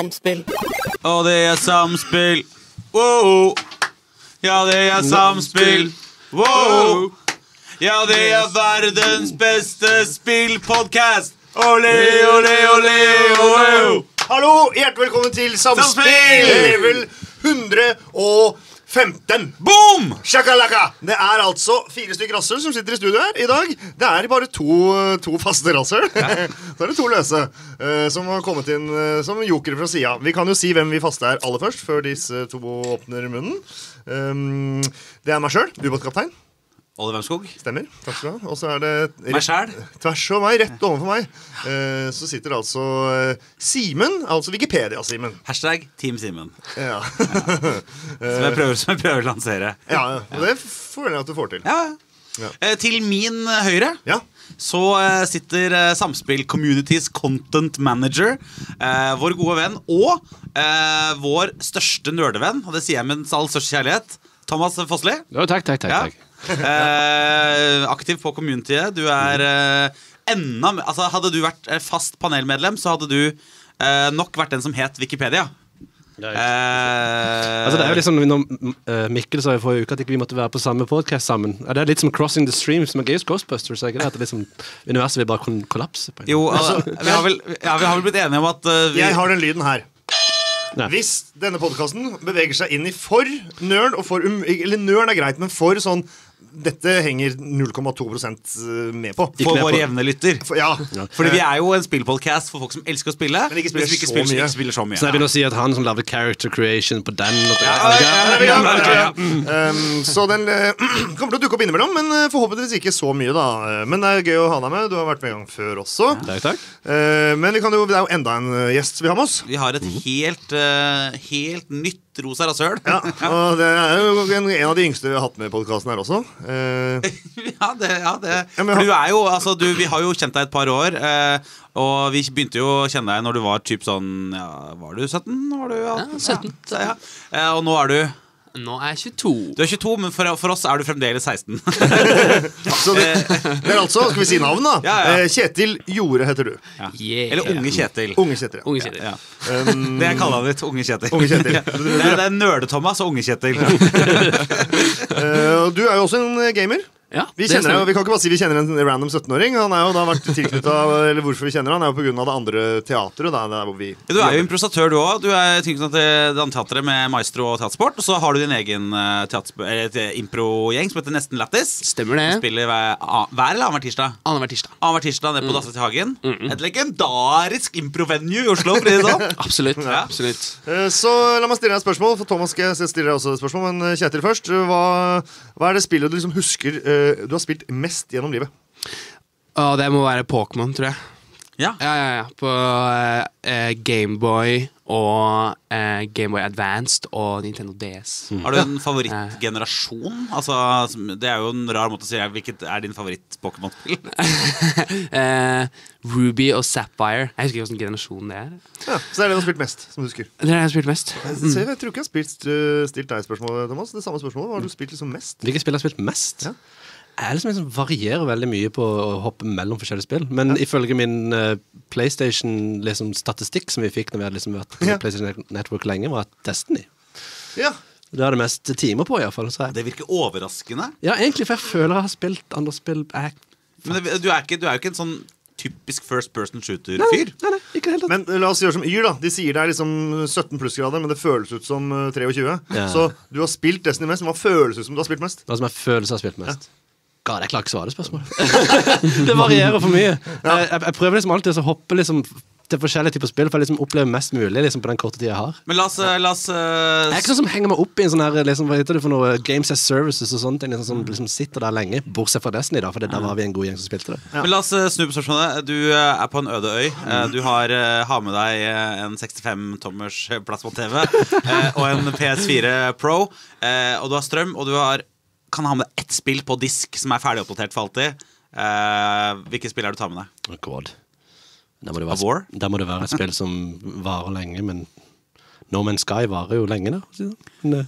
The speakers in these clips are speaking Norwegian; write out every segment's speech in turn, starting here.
Samspill. Og det er samspill. Wow. Ja, det er samspill. Wow. Ja, det er verdens beste spillpodkast. Ole, ole, ole, ole. Hallo, hjertelig velkommen til Samspill! Samspill! Level 115. Boom! Shakalaka! Det er altså fire stykker rasshøl som sitter i studio her i dag. Det er bare to, to faste rasshøl. Så er det to løse uh, som har kommet inn uh, som jokere fra sida. Vi kan jo si hvem vi faste er aller først, før disse to åpner munnen. Um, det er meg sjøl, ubåtkaptein. Oliver Wemskog. Stemmer. Takk skal du ha. Og så er det Meg. Tvers over meg, rett overfor meg, eh, så sitter altså eh, Simen, altså Wikipedia-Simen. Hashtag Team Simen. Ja. Som jeg prøver, som jeg prøver å lansere. ja, og det føler jeg at du får til. Ja. Ja. Eh, Til min høyre Ja. så eh, sitter eh, Samspill Communities Content Manager, eh, vår gode venn, og eh, vår største nerdevenn, og det sier jeg med all største kjærlighet, Thomas Fossli. Ja, takk, takk, takk, Ja. takk. Eh, aktiv på communityet. Du er eh, enda Altså Hadde du vært eh, fast panelmedlem, så hadde du eh, nok vært den som het Wikipedia. Eh, Altså, det er jo liksom når uh, Mikkel sa i forrige uke at ikke vi måtte være på samme podcast sammen. Det Er litt som Crossing the Streams med Gays Ghostbusters? Er ikke det at det liksom, universet vil bare kon kollapse? På en jo, altså, vi, har vel, ja, vi har vel blitt enige om at uh, vi, Jeg har den lyden her. Nei. Hvis denne podkasten beveger seg inn i for nøren og for um, Eller nøren er greit, men for sånn Dette henger 0,2 med på. For våre vår jevne lytter. For, ja. Fordi vi er jo en spillpodcast for folk som elsker å spille. Men ikke spiller vi så spiller, mye. Ikke spiller så mye. Så jeg begynner å si at han som lagde character creation på den Ja, ja, ikke? Ja, ja, så den eh, kommer til å dukke opp innimellom, men eh, forhåpentligvis ikke så mye. da Eh, Men det er gøy å ha deg med. Du har vært med en gang før også. Takk, takk. Uh, men vi kan jo, det er jo enda en eh, gjest vi har med oss. Vi har et helt, uh, helt nytt rosa rasshøl. Ja, og Det er jo en, en av de yngste vi har hatt med i podkasten her også. Eh, Ja, det, ja, det. Ja, men For du er jo, altså du, Vi har jo kjent deg et par år, eh, og vi begynte jo å kjenne deg når du var typ sånn ja, Var du 17? Var du, ja, 17. Ja, ja. Eh, og nå er du Nå er jeg 22. Du er 22, men for, for oss er du fremdeles 16. så det, det er altså, skal vi si navn, da? Ja, ja. Eh, Kjetil Jorde heter du. Yeah. Eller Unge Kjetil. Unge Kjetil. ja. Unge Kjetil. Ja. Det er kallenavnet ditt. Unge Kjetil. Unge Kjetil. Det er, det er Nerde-Thomas og Unge Kjetil. uh, du er jo også en gamer. Ja, Vi, kjenner, jo- vi kan ikke bare si vi kjenner en random 17-åring. Han er jo da vært eller Hvorfor vi kjenner han, er jo pga. det andre teatret. Der, der hvor vi Ja, Du er jo improvisatør, du òg. Du er tilknyttet til det teatret med Maestro og Teatersport. Og så har du din egen et, eh, impro-gjeng som heter Nesten Lættis. Stemmer det. du Spiller hver, hver eller annenhver tirsdag? Annenhver tirsdag. Annenhver tirsdag nede på Dasset i Hagen. Et legendarisk improvenue i Oslo. For å si det sånn. Absolutt. Ja. absolutt Eh, Så la meg stille deg et spørsmål, for Thomas skal stille deg også et spørsmål. Men eh, Kjetil først. Eh, Hva, hva er det spillet du liksom husker eh, du har spilt mest gjennom livet? Og det må være Pokémon, tror jeg. Ja. Ja, ja, ja. På eh, Gameboy og eh, Gameboy Advanced og Nintendo DS. Har du en favorittgenerasjon? Altså, det er jo en rar måte å si Hvilket er din favoritt-Pokémon-spill? Eh, Ruby og Sapphire. Jeg husker ikke hvilken generasjon det er. Ja, så det er det du har spilt mest, som du husker. Det er har jeg spilt mest. mm. jeg tror ikke jeg har spilt, eh, stilt deg spørsmålet, Thomas. Det samme spørsmålet. Hva har du spilt liksom mest? Hvilke spill har spilt mest? Ja. Jeg liksom, liksom varierer veldig mye på å hoppe mellom forskjellige spill. Men ifølge min uh, PlayStation-statistikk som vi fikk når vi hadde liksom vært på Ja. PlayStation Network lenge, var Destiny. Ja, Det er det mest timer på, iallfall. Det virker overraskende. Ja, egentlig, for jeg føler jeg har spilt andre spill jeg, Men det, du, er ikke, du er jo ikke en sånn typisk first person shooter-fyr. nei, nei, ikke helt. Men eh, la oss gjøre som Yr. da De sier det er liksom 17 plussgrader, men det føles ut som eh, 23. Ja. Så du har spilt Destiny mest, men hva føles ut som du har spilt mest? Hva som jeg føler jeg har spilt mest. God, jeg å svare spørsmålet. det varierer for mye. Jeg, jeg, jeg prøver liksom alltid å hoppe liksom til forskjellige typer spill for jeg liksom opplever mest mulig liksom på den korte tida jeg har. Men la oss, eh, la oss uh... Jeg er ikke sånn som henger meg opp i en sånn her liksom, Hva heter det for noe Games as Services og sånne ting. Liksom, som liksom sitter der lenge. Bortsett fra Destiny, da, for det- der var vi en god gjeng som spilte det. Men la oss eh, snu på spørsmålet. Du er på en øde øy. Eh, Du har, har med deg en 65-tommers plasma-TV og en PS4 Pro. Og du har strøm, og du har, kan ha med ett spill på disk som er ferdig oppdatert for alltid. Uh, Hvilke spill er det du tar med deg? Oh, God. Der må, være, der må det være et spill som varer lenge, men No Man's Sky varer jo lenge, da. Æsj! eh,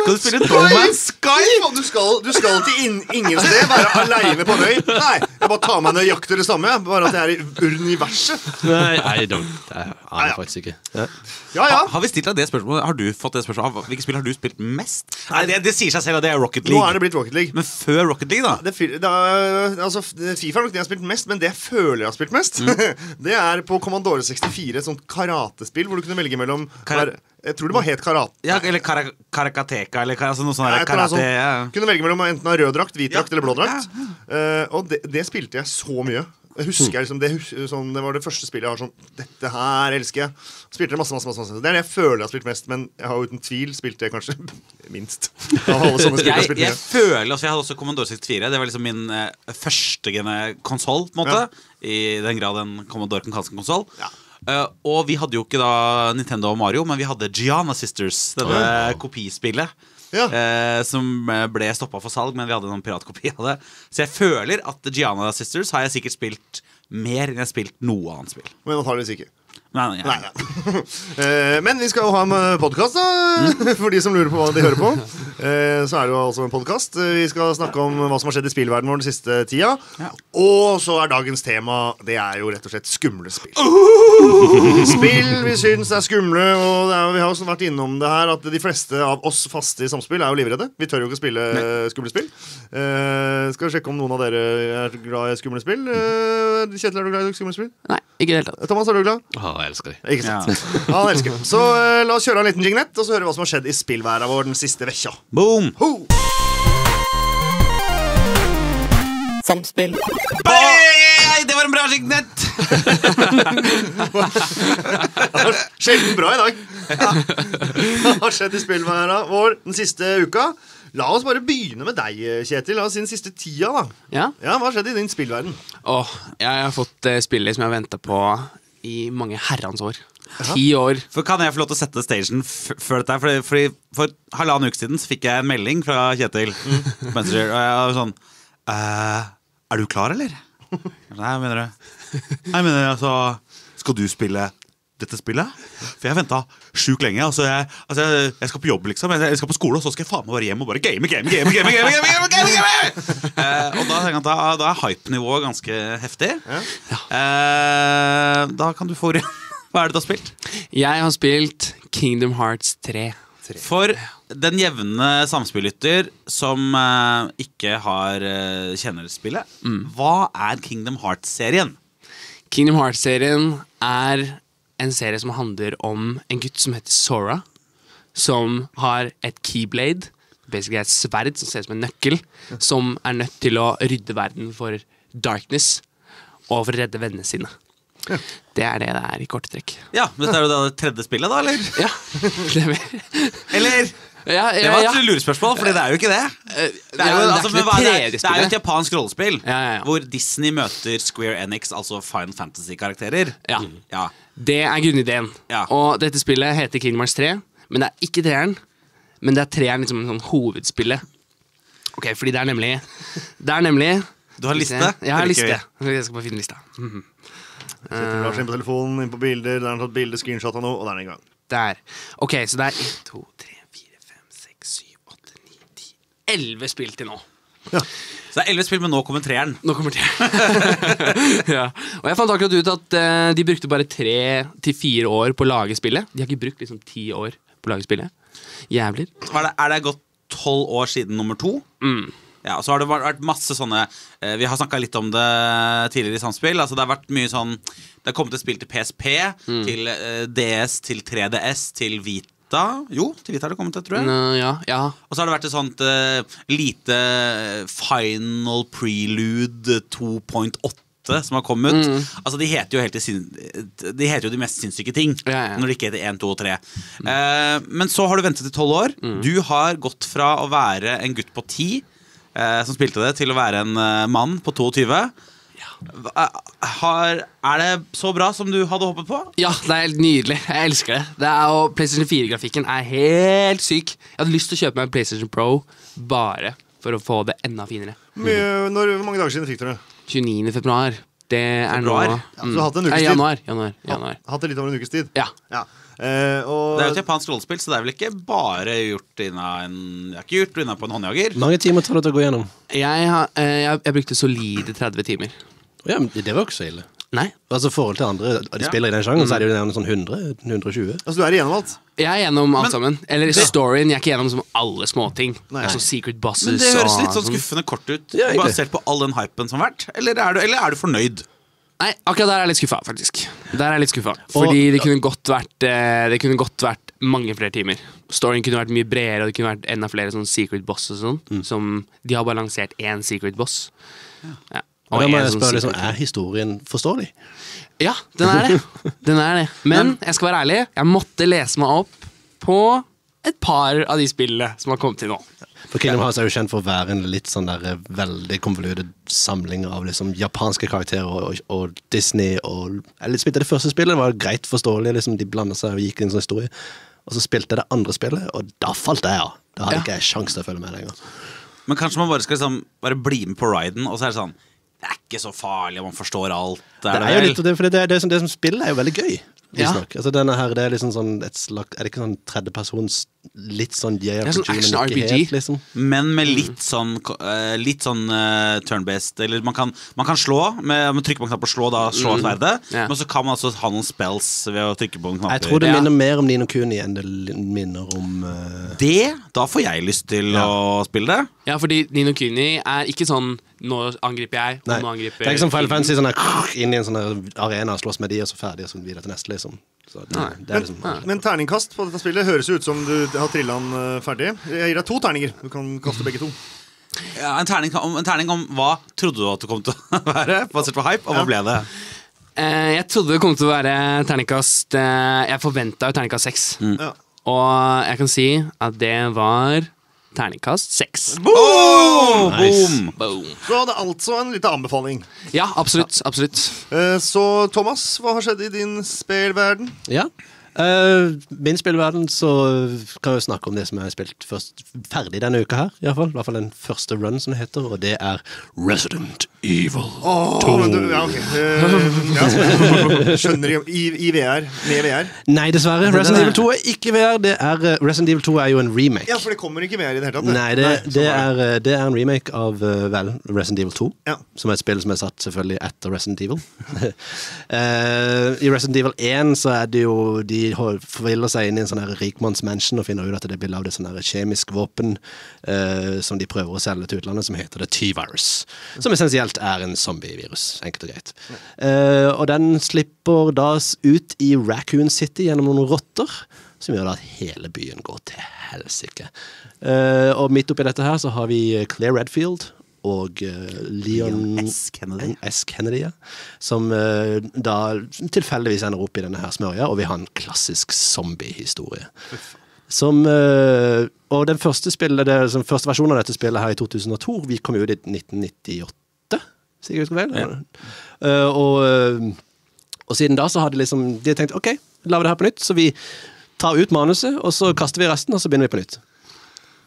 Skal du spille No Man's Sky? Du skal, du skal til in ingen sted være aleine på en øy. Nei, jeg bare tar meg nøyaktig det samme. Bare at jeg er i universet. Nei, I don't. Det aner jeg faktisk ikke. Ja. Ja, Ha, Har vi stilt deg det spørsmålet? Har du fått det spørsmålet? Hvilke spill har du spilt mest? Nei, det, det sier seg selv at det er Rocket League. Nå er det blitt Rocket League. Men før Rocket League, da? Det, da altså, Fifa er nok det jeg har spilt mest, men det jeg føler jeg har spilt mest, Mm. det er på Commandore 64, et sånt karatespill hvor du kunne velge mellom hver- Jeg tror det var het karate. Ja, eller Kara Karakateka, eller altså noe sånt Nei, karate. sånt. Ja. Kunne velge mellom enten ha rød drakt, hvit Ja. eller blå drakt. Eh, og det, det spilte jeg så mye. Jeg husker jeg liksom, det, sånn, det var det første spillet jeg har sånn Dette her elsker jeg. Spilte det masse, masse, masse, masse. Det er det jeg føler jeg har spilt mest, men jeg har uten tvil spilt det kanskje minst. Av alle sånne spill jeg Jeg, jeg føler også, jeg hadde også Commodore 64. Det var liksom min eh, første konsoll, på en måte. I den grad en Commodore kan kalles en konsoll. Ja. Eh, og vi hadde jo ikke da Nintendo og Mario, men vi hadde Giana Sisters. Denne kopispillet. Ja. Uh, som eh, ble stoppa for salg, men vi hadde noen piratkopi av det. Så jeg føler at Giana Sisters har jeg sikkert spilt mer enn jeg har spilt noe annet spill. Men antakeligvis ikke. Nei, nei, Nei. Eh, Men vi skal jo ha en podkast, da. For de som lurer på hva de hører på. Eh, Så er det jo altså en podkast. Vi skal snakke om hva som har skjedd i spillverdenen vår den siste tida. Og så er dagens tema Det er jo rett og slett skumle spill. Spill vi syns er skumle, og det er, vi har sånn vært innom det her at de fleste av oss faste i Samspill er jo livredde. Vi tør jo ikke spille eh, skumle spill. Eh, skal vi sjekke om noen av dere er glad i skumle spill? Eh, Kjetil, er du glad i skumle spill? Nei, ikke i det hele tatt. Thomas, er du glad? Å, jeg elsker de. Ikke sant? Ja. han elsker. Så uh, la oss kjøre en liten jignett, og så høre hva som har skjedd i spillværa vår den siste vekka. Boom! Ho! Samspill. Hey, det var en bra jignett! Sjelden bra i dag. Hva har skjedd i spillværa vår den siste uka? La oss bare begynne med deg, Kjetil. La oss si den siste tida, da. Ja? Ja, Hva har skjedd i din spillverden? Åh, jeg har fått uh, spillet som jeg har venta på i mange herrens år. Ti år. For Kan jeg få lov til å sette stagen før dette? Fordi, fordi For halvannen uke siden så fikk jeg en melding fra Kjetil. Mm. Messenger, og jeg var sånn «Eh, Er du klar, eller? Nei, mener du? Nei, mener altså Skal du spille dette spillet? For jeg venta sjukt lenge. Altså jeg, altså jeg, jeg skal på jobb, liksom. Jeg, jeg skal på skole, og så skal jeg faen meg bare hjem og bare game, game, game. game, game, game, game, game, game. Eh, og da, tenker jeg at da, da er hypenivået ganske heftig. Eh, da kan du få ordet. Hva er det du har spilt? Jeg har spilt Kingdom Hearts 3. For den jevne samspillytter som eh, ikke har uh, kjenner spillet, hva er Kingdom Hearts-serien? Kingdom Hearts-serien er en serie som handler om en gutt som heter Sora, som har et keyblade, basically et sverd som ser ut som en nøkkel, som er nødt til å rydde verden for darkness og for å redde vennene sine. Det er det det er i korte trekk. Ja, Dette er jo det tredje spillet, da? Eller? Ja, eller? Ja, Det ja, var et lurespørsmål, for det er jo ikke det. Eh, Det er jo, altså, det men er det? det er jo et japansk rollespill Ja, ja, ja. hvor Disney møter Square Enix, altså Final Fantasy-karakterer. Ja. Det er grunnideen. Ja. Og dette spillet heter Kingdom Hearts 3, men det er ikke treeren. Men det er treeren liksom sånn hovedspillet. Ok, fordi det er nemlig Det er nemlig Du har liste? Jeg har liste. Jeg skal bare finne lista. Mhm. Kjetil Lars inn på telefonen, inn på bilder, der har han tatt bilde, screenshot av noe, og der er han i gang. Der. Ok, så det er 1, 2, 3, 4, 5, 6, 7, 8, 9, 10 11 spill til nå. Så det er elleve spill, men nå kommer treeren. Nå kommer treeren. ja. Og jeg fant akkurat ut at uh, de brukte bare tre til fire år på å lage spillet. De har ikke brukt liksom ti år på å lage spillet. Jævler. Er det, er det gått tolv år siden nummer to? Mm. Ja, og så har det vært masse sånne eh, Vi har snakka litt om det tidligere i Samspill. Altså det har vært mye sånn Det har kommet et spill til PSP, Mm. til eh, DS, til 3DS, til Vita. Jo, til Vita har det kommet til, tror jeg. Nå, ja, ja. Og så har det vært et sånt uh, lite Final Prelude 2.8 som har kommet. Mm. Altså De heter jo helt sin, De heter jo de mest sinnssyke ting. Ja, ja. Når det ikke heter 1, 2 og 3. Eh, men så har du ventet i tolv år. Mm. Du har gått fra å være en gutt på 10 eh, som spilte det, til å være en eh, mann på 22. Har, er det så bra som du hadde håpet på? Ja, det er helt nydelig. Jeg elsker det. det er, og PlayStation 4-grafikken er helt syk. Jeg hadde lyst til å kjøpe meg en PlayStation Pro bare for å få det enda finere. Mye, når, hvor mange dager siden fikk du det? 29. februar. Det er nå mm, Ja, så du har hatt en ukes Nei, tid. januar. januar, januar. Hatt det litt over en ukes tid. Ja. Ja. Eh, og Det er jo et japansk rollespill, så det er vel ikke bare gjort unna en Jeg har ikke gjort unna på en håndjager. Mange timer tar det til å gå gjennom. Jeg, har, eh, jeg, jeg brukte solide 30 timer. Ja, men Det var jo ikke så ille. Nei. Altså I forhold til andre de de Ja. spiller i den sjangeren, så er det jo gjerne sånn 100 120. altså, du er igjennom alt. Jeg er gjennom alt Men- sammen. Eller storyen. Jeg er ikke gjennom som alle småting. Det sånn secret bosses Men det høres litt sånn sånn. skuffende kort ut, Ja, basert på all den hypen som har vært. Eller er du, eller er du fornøyd? Nei, akkurat der er jeg litt skuffa, faktisk. Der er jeg litt skuffa Fordi det kunne godt vært eh, Det kunne godt vært mange flere timer. Storyen kunne vært mye bredere, og det kunne vært enda flere sånn secret boss og sånn. Som De har bare lansert én secret boss. Ja. Og da må jeg sånn spørre liksom, Er historien forståelig? Ja, den er det. Den er det. Men jeg skal være ærlig, jeg måtte lese meg opp på et par av de spillene som har kommet til nå. For Kingdom Hearts er jo kjent for å være en litt sånn der eh, veldig konvoluted samling av liksom japanske karakterer og, og Disney og spilte det første spillet, var greit forståelig, liksom de blanda seg og gikk inn i en sånn historie. Og så spilte jeg det andre spillet, og da falt jeg av. Da hadde Ja. ikke jeg sjanse til å følge med lenger. Men kanskje man bare skal liksom bare bli med på riden, og så er det sånn Det er ikke så farlig, man forstår alt. Det er jo litt, det, for det, det, som, det som spiller, er jo veldig gøy. Ja. Altså, denne her, det er liksom sånn et slags, Er det ikke sånn tredjepersons Litt sånn JRPG, er sånn men ikke action-RPG. helt, liksom. Men med Mm. litt sånn uh, Litt sånn uh, turn-based Eller man kan, man kan slå med, med trykker på en knapp og slå, da slå sverdet. Yeah. Men så kan man altså ha noen spells ved å trykke på en knapp. Jeg tror det Ja. minner mer om Nino Kuni enn det minner om uh... Det, Da får jeg lyst til å spille det. Ja, fordi Nino Kuni er ikke sånn Nå angriper jeg, og Nei. nå angriper Det er ikke som Final. Fantasy, sånn inn i en sånn arena slåss med de, og så ferdig, og så videre til neste, liksom. Så det, det er liksom men, Men terningkast på dette spillet høres ut som du har trilla den eh, ferdig. Jeg gir deg to terninger. Du kan kaste begge to. Ja, en, terning om, en terning om hva trodde du at det kom til å være, basert på hype, og hva Ja. ble det? Eh, jeg trodde det kom til å være terningkast eh, Jeg forventa jo terningkast seks. Ja. Og jeg kan si at det var terningkast seks. Boom! Nice. Boom! Boom. Så det er altså en liten anbefaling. Ja, absolutt. absolutt. Eh, Så Thomas, hva har skjedd i din spelverden? Ja. Uh, min spillverden så kan jo snakke om det som jeg har spilt først ferdig denne uka her. I hvert fall, I hvert fall den første run, som det heter, og det er Resident Evil. Men du, ja, ok. uh, ja. Skjønner i, i, i VR. Med VR. Nei, dessverre. Resident Evil 2 er ikke VR. Det er, eh, Resident Evil 2 er jo en remake. Ja, for det kommer ikke VR i det hele tatt. Nei, det, Nei det, er, eh, det er en remake av eh, vel, Resident Evil 2. Ja. Som er et spill som er satt selvfølgelig etter Resident Evil. uh, I Resident Evil 1 så er det jo De forviller seg inn i en sånn rikmannsmansion og finner ut at det blir lagd et sånn kjemisk våpen uh, som de prøver å selge til utlandet, som heter det T-virus. Som essensielt er en zombievirus, enkelt og greit. Eh, og den slipper da ut i Raccoon City gjennom noen rotter, som gjør da at hele byen går til helsike. Uh, og midt oppi dette her så har vi eh, Claire Redfield og Leon Leon S. Kennedy. S. Kennedy, ja. Som da tilfeldigvis ender opp i denne her smørja, og vi har en klassisk zombiehistorie. Som Og den første, spillet, det, som første versjonen av dette spillet her i 2002, vi kom jo ut i 1998, ikke husker feil. Eh, og, eh, og siden da så har de liksom De har tenkt OK, la vi det her på nytt. Så vi tar ut manuset, og så kaster vi resten, og så begynner vi på nytt.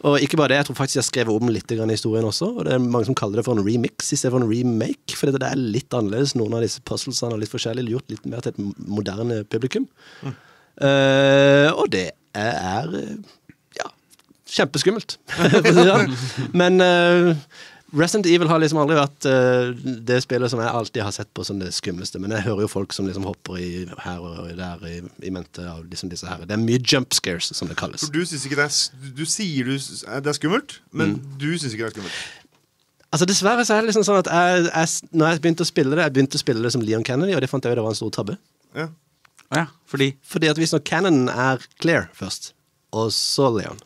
Og ikke bare det, jeg tror faktisk jeg har skrevet om litt grann i historien også. Og det er mange som kaller det for en remix istedenfor en remake. For det er litt annerledes. Noen av disse puzzlesene er litt forskjellige, gjort litt mer til et moderne publikum. Eh, og det er ja, kjempeskummelt. sånn. Men eh, Resident Evil har liksom aldri vært uh, det spillet som jeg alltid har sett på som det skumleste. Men jeg hører jo folk som liksom hopper i her og der i, i mente av liksom disse her. Det er mye jump scares, som det kalles. For du synes ikke det er Du sier du det er skummelt, men du syns ikke det er skummelt. Altså Dessverre så er det liksom sånn at jeg, jeg, når jeg begynte å spille det, jeg begynte å spille det som Leon Kennedy, og det fant jeg ut det var en stor tabbe. Ja. Ja, fordi Fordi at visstnok Cannon er Claire først, og så Leon.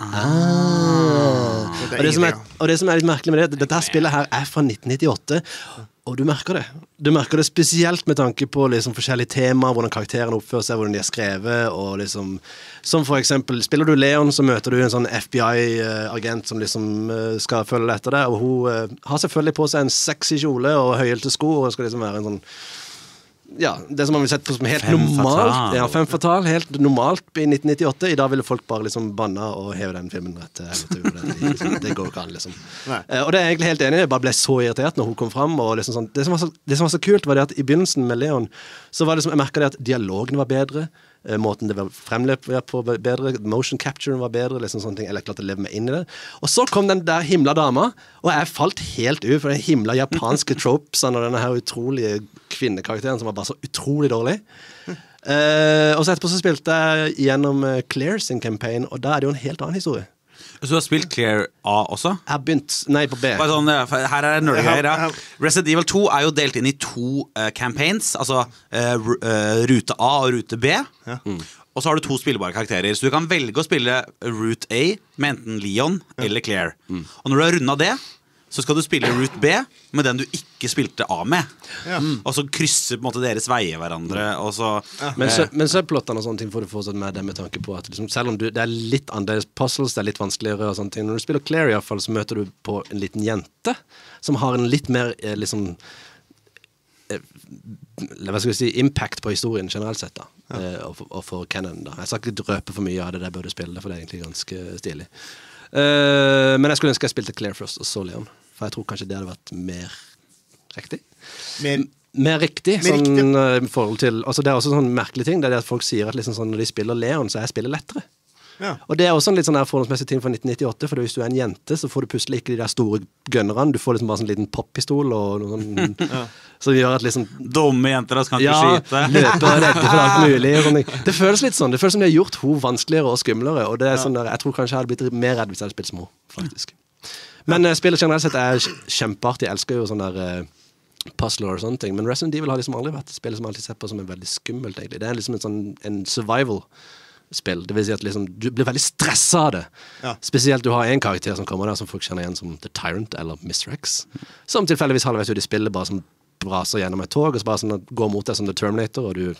Det Og det, som er, og det som er litt merkelig med det, dette spillet her er fra 1998, og du merker det. Du merker det spesielt med tanke på liksom forskjellige temaer, hvordan karakterene oppfører seg, hvordan de er skrevet, og liksom Som for eksempel, spiller du Leon, så møter du en sånn FBI-agent som liksom eh, skal følge etter deg, og hun eh, har selvfølgelig på seg en sexy kjole og høyhælte sko, og skal liksom være en sånn ja, det som man ville sett på som helt fem normalt. fatal. Ja, fem fatal, helt normalt i 1998. I dag ville folk bare liksom banna og heve den filmen rett til helvete. Det, går jo ikke an, liksom. Eh, og det er jeg egentlig helt enig i. Jeg bare ble så irritert når hun kom fram. Og liksom sånn, det, som var så, det som var så kult, var det at i begynnelsen med Leon, så var det som, jeg merka det at dialogen var bedre. Eh, Måten det var fremløp på var bedre, motion capturen var bedre. liksom sånne ting, Eller klart klarte å leve meg inn i det. Og så kom den der himla dama, og jeg falt helt ut for den himla japanske tropen og denne her utrolige kvinnekarakteren som var bare så utrolig dårlig. Uh, og så etterpå så spilte jeg gjennom eh, Claire sin campaign, og da er det jo en helt annen historie. Så du har spilt Clear A også? Jeg har begynt Nei, på B. Sånn, her er nerdegreier. Ja. Resident Evil 2 er jo delt inn i to uh, campaigns. Altså uh, rute A og rute B. Og så har du to spillbare karakterer. Så du kan velge å spille Route A med enten Leon eller Claire. Og når du har runda det, så skal du spille Route B med den du ikke spilte A med. Ja. Og så krysser på en måte deres veier hverandre. Og så Men, så, men plottene og sånne ting får du fortsatt med det med tanke på at liksom, selv om du, det er litt annerledes puzzles, det er litt vanskeligere og sånne ting Når du spiller Claire, i hvert fall, så møter du på en liten jente som har en litt mer eh, liksom eh, hva skal vi si, impact på historien generelt sett. da eh, og, for, og for Kennan, da Jeg skal ikke drøpe for mye av det, der bør du spille, for det er egentlig ganske stilig. Eh, men jeg skulle ønske jeg spilte Claire først, og så Leon. For jeg tror kanskje det hadde vært mer riktig. Mer Mer riktig. Mer sånn, riktig. Uh, forhold til, altså Det er også sånn merkelig ting. Det er det at folk sier at liksom sånn, når de spiller Leon, så er spillet lettere. Ja. Og det er også en litt sånn der forholdsmessig ting fra 1998. For hvis du er en jente, så får du plutselig ikke de der store gunnerne. Du får liksom bare sånn liten poppistol og noe sånn Som gjør at liksom Dumme jenter da, skal ikke ja, skyte. løpe redde for alt mulig. Og det føles litt sånn Det føles som de har gjort henne vanskeligere og skumlere. Og det er sånn der, Jeg tror kanskje jeg hadde blitt mer redd hvis jeg hadde spilt som henne. faktisk Men uh, spillet generelt sett er kj- kjempeartig. Jeg elsker jo sånn der uh, puzzler og sånne ting. Men Resident Evil har liksom aldri vært et spill som alltid sett på som er veldig skummelt. egentlig Det er liksom en sånn en survival-spill. Det vil si at liksom, du blir veldig stressa av det. Ja. Spesielt du har en karakter som kommer der som folk kjenner igjen som The Tyrant eller Mr. X. Som tilfeldigvis halvveis ut i spillet bare som braser gjennom et tog og så bare sånn at går mot deg som The Terminator, og du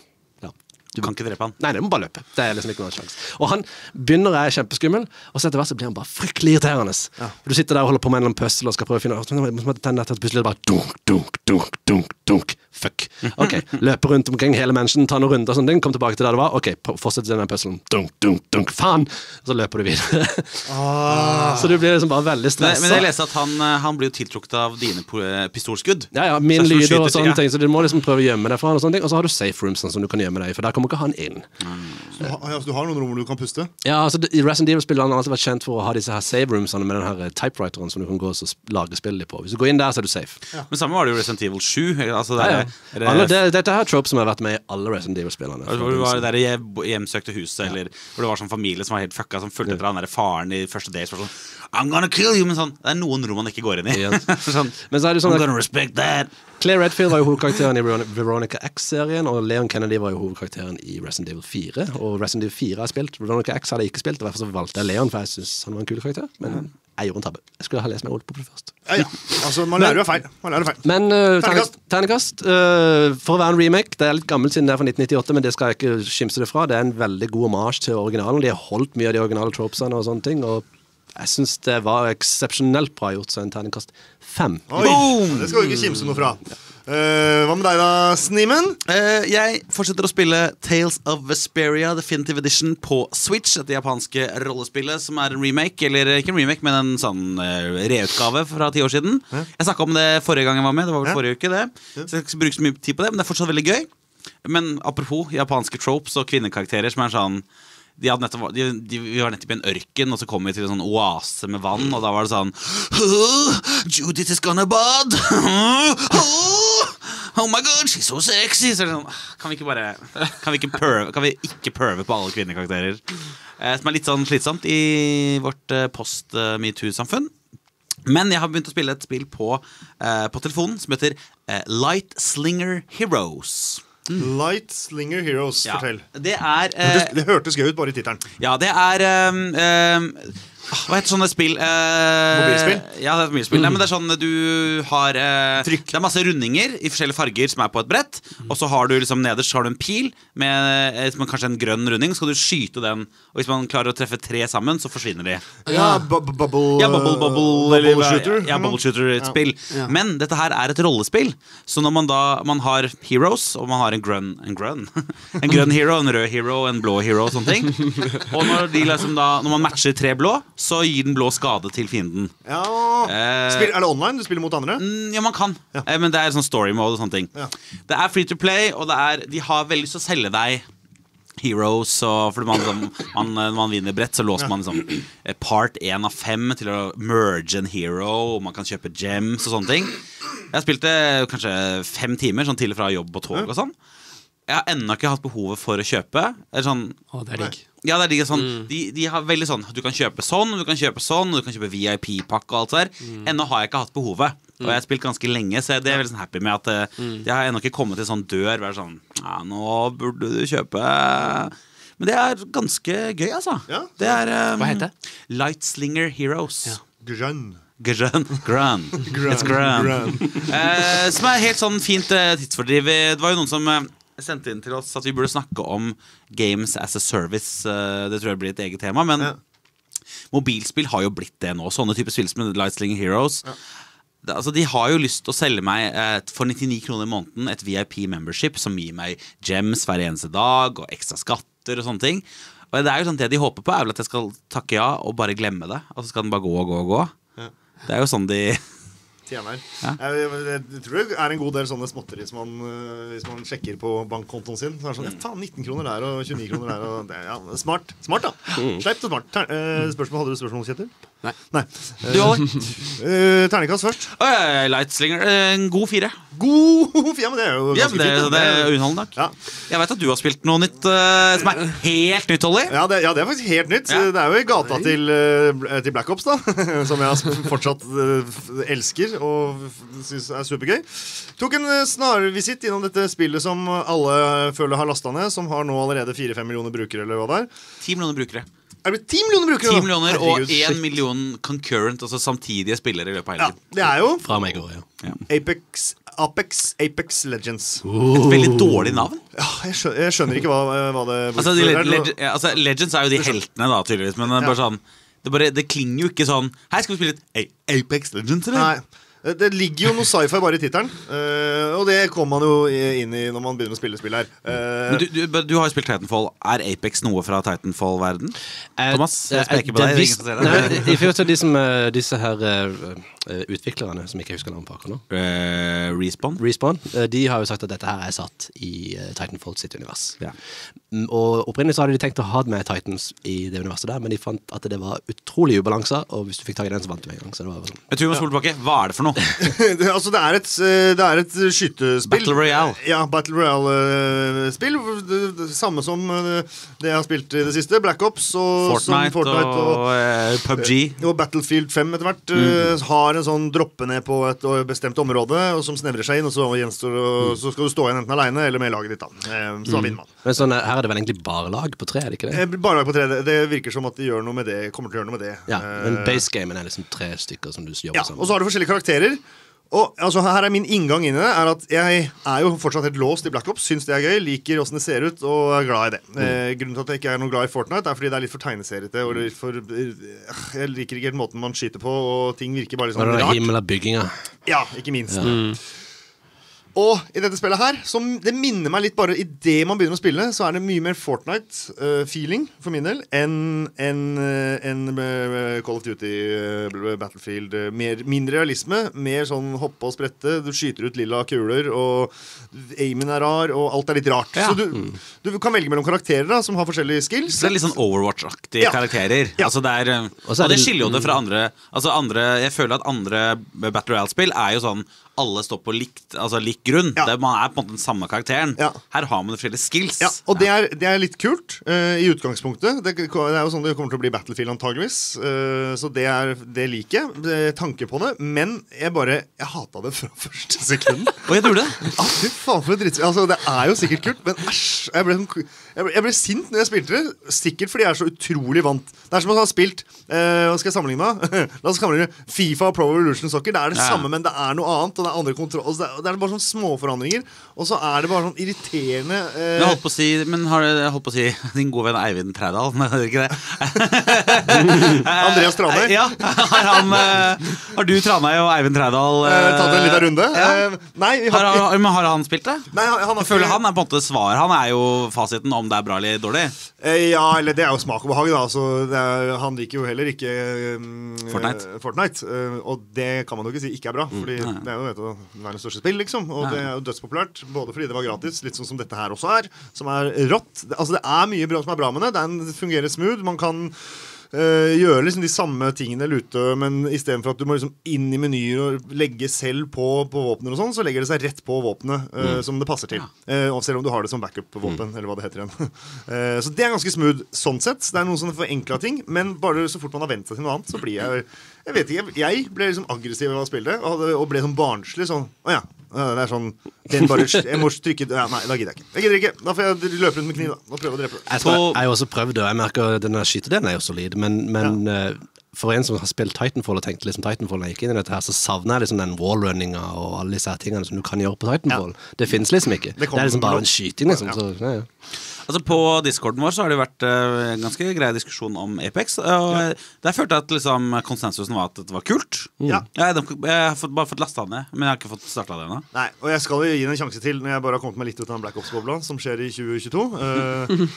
Du kan ikke drepe han. Nei, det må bare løpe. Det er liksom ikke noen sjans. Og han begynner er kjempeskummel, og så etter hvert så blir han bare fryktelig irriterende. Ja. Du sitter der og holder på med en pøssel puzzle og skal prøve å finne ut der, plutselig bare dunk, dunk, dunk, dunk, dunk. Fuck. Ok, Løpe rundt omkring hele mennesken, ta noen runder og sånne ting, kom tilbake til der det var. Ok, fortsett den puzzlen. Dunk, dunk, dunk. Faen! Og så løper du videre. Så du blir liksom bare veldig stressa. men jeg leste at han, eh, han blir jo tiltrukket av dine eh, pistolskudd. Ja, ja, min lyder og sånne ting, så du må liksom prøve å gjemme deg fra han. Og sånne ting Og så har du safe rooms sånn som du kan gjemme deg i, for der kommer ikke han inn. Så du, har, ja, så du har noen rom hvor du kan puste? Ja, altså I Resident Evil spillene har alltid vært kjent for å ha disse her save roomsene med den her eh, typewriteren som du kan gå og lage spillet på. Hvis du går inn der, så er du safe. Men samme var det jo Resident Evil 7. Altså det, Ja, ja. er- er det- Alle, det, dette her er trope som har vært med i alle Resident Evil-spillene. Hvor det var det der hjemsøkte huset, eller hvor det var sånn familie som var helt fucka, som fulgte etter han der faren i første days. var Sånn, I'm gonna kill you! Men sånn, det er noen rom man ikke går inn i. Ja. sånn, Men så er det sånn I'm gonna respect that! Claire Redfield var jo hovedkarakteren i Veronica X-serien, og Leon Kennedy var jo hovedkarakteren i Resident Evil 4. Og Resident Evil 4 har spilt. Veronica X hadde jeg ikke spilt, og derfor så valgte jeg Leon, for jeg syns han var en kul karakter. Men jeg gjorde en tabbe. Jeg skulle ha lest meg opp på det først. Ja, ja. Altså, man lærer jo feil. Man lærer feil. Men uh, Ternekast. uh, For å være en remake Det er litt gammelt siden det er fra 1998, men det skal jeg ikke skimse det fra. Det er en veldig god marsj til originalen. De har holdt mye av de originale tropesene og sånne ting. Og jeg syns det var eksepsjonelt bra gjort, så en terningkast fem. Oi, det skal du ikke kimse noe fra. Uh, hva med deg, da, Snimen? Uh, jeg fortsetter å spille Tales of Vesperia Definitive Edition på Switch. Dette japanske rollespillet som er en remake, eller ikke en remake, men en sånn uh, reutgave fra ti år siden. Jeg snakka om det forrige gang jeg var med. Det var vel Ja. forrige uke det Så jeg skal ikke bruke så mye tid på det, men det er fortsatt veldig gøy. Men apropos japanske tropes og kvinnekarakterer som er sånn de nettopp, de, de, vi var nettopp i en ørken, og så kom vi til en sånn oase med vann, og da var det sånn Judith is gonna bad! Oh, my god, she's so sexy! Så sånn, kan vi ikke bare Kan vi ikke perve, kan vi ikke perve på alle kvinnekarakterer? Eh, som er litt sånn slitsomt i vårt eh, post-metoo-samfunn. Men jeg har begynt å spille et spill på, eh, på telefonen som heter eh, Light Slinger Heroes. Light Slinger Heroes, Ja, fortell. Det er Det eh, Det hørtes gøy ut bare i tittelen. Ja, det er ehm, ehm, Hva heter sånne spill? Eh, Mobilspill? Ja, det er mobilspill. Nei, men det er sånn du har eh, Trykk. Det er masse rundinger i forskjellige farger som er på et brett. Og så har du liksom nederst har du en pil med eh, kanskje en grønn runding. Så skal du skyte den, og hvis man klarer å treffe tre sammen, så forsvinner de. Ja, bu- bu- bubble Ja, bubble, bubble, eller bubble hva- shooter. Ja, bubble shooter et Ja. spill. Ja. Men dette her er et rollespill. Så når man da man har heroes, og man har en grønn En grønn, en grønn hero, en rød hero, en blå hero og sånne ting. Og når, de liksom da, når man matcher tre blå, så gir den blå skade til fienden. Ja. Eh, Spill, er det online? Du spiller mot andre? Mm, Ja, man kan. Eh, Men det er sånn story mode og sånne ting. Ja. Det er free to play, og det er, de har veldig lyst til å selge deg heroes. Og fordi man, man, når man vinner brett, så låser man liksom eh, part én av fem til å merge en hero, og man kan kjøpe gems og sånne ting. Jeg har spilt det kanskje fem timer sånn til og fra jobb og tog og sånn. Jeg har ennå ikke hatt behovet for å kjøpe. Eller sånn, Å, det er digg. Ja, det er de, sånn, de, de har veldig sånn Du kan kjøpe sånn, du kan kjøpe sånn, du kan kjøpe VIP-pakke og alt det der. Ennå har jeg ikke hatt behovet. Og jeg har spilt ganske lenge, så det er veldig sånn happy med at mm. jeg har ennå ikke kommet til sånn dør hvor det er sånn Ja, nå burde du kjøpe Men det er ganske gøy, altså. Ja. Det er um, Hva heter det? Lightslinger Heroes. Ja. Grønn. Grønn. Grønn. It's grønn. Eh, som er helt sånn fint uh, tidsfordriv. Det var jo noen som eh, sendte inn til oss at vi burde snakke om Games as a Service. Eh, det tror jeg blir et eget tema. Men Ja. mobilspill har jo blitt det nå. Sånne typer spill som Lightslinger Heroes. Ja. altså, de har jo lyst til å selge meg eh, for 99 kroner i måneden et VIP membership som gir meg gems hver eneste dag og ekstra skatter og sånne ting. Og det er jo sånn Det de håper på, er vel at jeg skal takke ja og bare glemme det. Og så skal den bare gå og gå og gå. Det er jo sånn de Tjener. Ja. Jeg, jeg, jeg tror det er en god del sånne småtteri hvis, øh, hvis man sjekker på bankkontoen sin. Så er det sånn, ja, faen, 19 kroner der og 29 kroner der. Og det, ja, smart. Smart, da. Sleipt og smart. Ter eh, spørsmål, hadde du spørsmål, Kjetil? Nei. Nei. Du, Olli? Uh, Terningkast først. Uh, Lightslinger. eh, En god fire. God Ja, men det er jo Ja, ganske men det, fint. det er underholdende nok. Ja. Jeg vet at du har spilt noe nytt uh, som er helt nytt, Olli. Ja ja, det er faktisk helt nytt. Ja. Det er jo i gata til, til Black Ops, da. som jeg fortsatt eh, elsker og syns er supergøy. Tok en snarvisitt innom dette spillet som alle føler har lasta ned. Som har nå allerede 4-5 millioner brukere, eller hva det er. Ti millioner brukere. Er det 10 millioner brukere? 10 nå? millioner og Herregud, 1 million concurrent, altså samtidige spillere i løpet av Ja, det er jo Fra meg går, ja. Apex, Apex, Apex Legends. Et veldig dårlig navn. Ja, jeg, skjønner, jeg skjønner ikke hva, hva det Altså, de, er leg, altså, Legends er jo de heltene, da, tydeligvis. Men det, er bare sånn, det, bare, det klinger jo ikke sånn Hei, skal vi spille et Apex Legends, eller? Nei. Eh, Det ligger jo noe sci-fi bare i tittelen. Uh, og det kommer man jo inn i når man begynner å spille spill her. Uh, Men du, du, du har jo spilt Titanfall. Er Apex noe fra Titanfall-verden? Uh, Thomas, jeg speker på deg. Nei, I forhold til de som, disse her utviklerne, som ikke jeg husker navnet på akkurat nå, Eh, Respawn? Respawn, de har jo sagt at dette her er satt i Titanfall sitt univers. Ja. Mm, Og Opprinnelig så hadde de tenkt å ha det med Titans i det universet der, men de fant at det var utrolig ubalanser, og hvis du fikk tak i den, så vant du med en gang. Så det var sånn. Jeg tror Solbakke. Hva er det for noe? det, altså, det er et, eh, det er et skytespill. Battle Royale. Ja, Battle Royale-spill. Det, det samme som eh, det jeg har spilt i det siste. Black Ops og som Fortnite, Fortnite og, og, PubG. og Battlefield 5 etter hvert Mm. har en sånn droppe ned på et eh, bestemt område, og som snevrer seg inn, og så, gjenstår, og så skal du stå igjen enten aleine eller med laget ditt. da eh, Så mm. vinner man. Men sånn, her er det vel egentlig bare lag på tre, er det ikke det? Eh, Bare lag på tre. Det, det virker som at de gjør noe med det. Kommer til å gjøre noe med det. Ja, men Eh, basegamen er liksom tre stykker som du jobber Ja, sammen og så har du forskjellige karakterer. Og altså, her er Min inngang inn i det er at jeg er jo fortsatt helt låst i Black Ops. Syns det er gøy, liker åssen det ser ut og er glad i det. Eh, grunnen til at jeg ikke er noe glad i Fortnite, er fordi det er litt for tegneseriete. Og litt for, eh, jeg liker ikke helt måten man skyter på, og ting virker bare litt sånn rart. Himmel av bygginga. Ja, ikke minst. Og i dette spillet her, som det minner meg litt bare Idet man begynner å spille, så er det mye mer Fortnite-feeling for min del enn en, en, enn, eh, Call of Duty, uh, Battlefield. eh, Mer, mindre realisme, mer sånn hoppe og sprette. Du skyter ut lilla kuler, og aimen er rar, og alt er litt rart. Ja. Så du, du kan velge mellom karakterer da som har forskjellige skills. Så det er litt sånn Overwatch-aktige Ja. karakterer. Ja. Altså det er, eh, Og er og det skiller jo det fra andre Altså andre Jeg føler at andre Battle Royale-spill er jo sånn alle står på likt, altså likt lik grunn. Ja. Det, man er på en måte den samme karakteren. Ja. Her har man forskjellige skills. Ja, og det er, det er litt kult uh, i utgangspunktet. Det, det er jo sånn det kommer til å bli Battlefield antageligvis. Uh, så det, er, det liker jeg. Tanker på det. Men jeg bare Jeg hata det fra første sekund. Og jeg gjorde det. Ah, fy faen for et drittsekk. Altså, det er jo sikkert kult, men æsj. Jeg ble, sånn- jeg, ble, jeg ble sint når jeg spilte det. Sikkert fordi jeg er så utrolig vant. Det er som å ha spilt eh, Hva skal jeg sammenligne med? La oss sammenligne Fifa og Pro Evolution Soccer. Det er det Ja. samme, men det er noe annet. Og det er andre kontroll altså, det, er, det er bare sånne småforandringer. Og så er det bare sånn irriterende Men eh, holdt på å si, men har jeg holdt på å si din gode venn Eivind Trædal? Men er det ikke det? Andreas Tranøy. Ja, har, han, eh, har du Tranøy og Eivind Trædal eh, Tatt en liten runde? Ja. Eh, nei, vi Har, har, har, men har han spilt det? nei, han, han har Jeg føler han er på en måte svar. Han er jo fasiten om det er bra eller dårlig. Eh, Ja, eller det er jo smak og behag, da. Så det er, han liker jo heller ikke um, Fortnite. eh, Fortnite. eh, og det kan man jo ikke si ikke er bra, Fordi det er jo vet du, verdens største spill, liksom. Og det er jo dødspopulært. Både fordi det var gratis, litt sånn som dette her også er, som er rått. Altså, det er mye bra som er bra med det. Det fungerer smooth. Man kan eh, gjøre liksom de samme tingene lute, men istedenfor at du må liksom inn i menyer og legge selv på, på våpener, og sånn, så legger det seg rett på våpenet eh, som det passer til. Og selv om du har det som backup-våpen, eller hva det heter igjen. Så det er ganske smooth sånn sett. Det er noen sånne forenkla ting, men bare så fort man har vent seg til noe annet, så blir jeg Jeg vet ikke, jeg ble liksom aggressiv av å spille det, og, og ble sånn barnslig. Sånn Å ja. Ja, Det er sånn den bare, Jeg må trykke ja, Nei, da gidder jeg ikke. Jeg gidder ikke. Da får jeg løpe rundt med kniv da, og prøve å drepe. Jeg, skal, jeg har også prøvd det, jeg merker denne skytedelen er jo solid, men, men ja. for en som har spilt Titanfall og tenkte liksom Titanfall når jeg gikk inn i dette her, så savner jeg liksom den wallrunninga og alle disse tingene som du kan gjøre på Titanfall. Det fins liksom ikke. Det Det, er liksom bare en skyting, liksom. Ja. Så, ja, ja. Altså På discorden vår så har det vært eh, en ganske grei diskusjon om Apex. Og Der følte jeg at liksom konsensusen var at det var kult. Ja. Jeg, jeg har fått, bare fått lasta det ned, men jeg har ikke fått starta det ennå. Nei, og jeg skal jo gi den en sjanse til når jeg bare har kommet meg litt ut av den Black Ops-bobla, som skjer i 2022. Uh,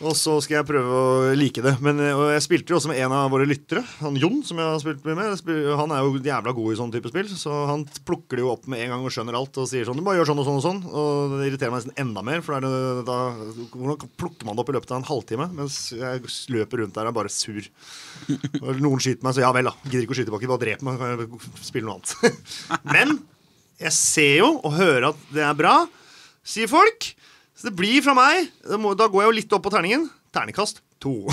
og så skal jeg prøve å like det. Men eh, og jeg spilte jo også med en av våre lyttere, han Jon, som jeg har spilt mye med. Han er jo jævla god i sånn type spill, så han plukker det jo opp med en gang og skjønner alt og sier sånn Du bare gjør sånn og sånn og sånn. Og det irriterer meg nesten enda mer, for da da, hvordan plukker man det opp i løpet av en halvtime? Mens jeg løper rundt der og er bare sur. Og noen skyter meg, så ja vel, da. Gidder ikke å skyte tilbake, bare drep meg, kan jeg spille noe annet. Men jeg ser jo og hører at det er bra, sier folk. Så det blir fra meg. Da, går jeg jo litt opp på terningen. Terningkast to.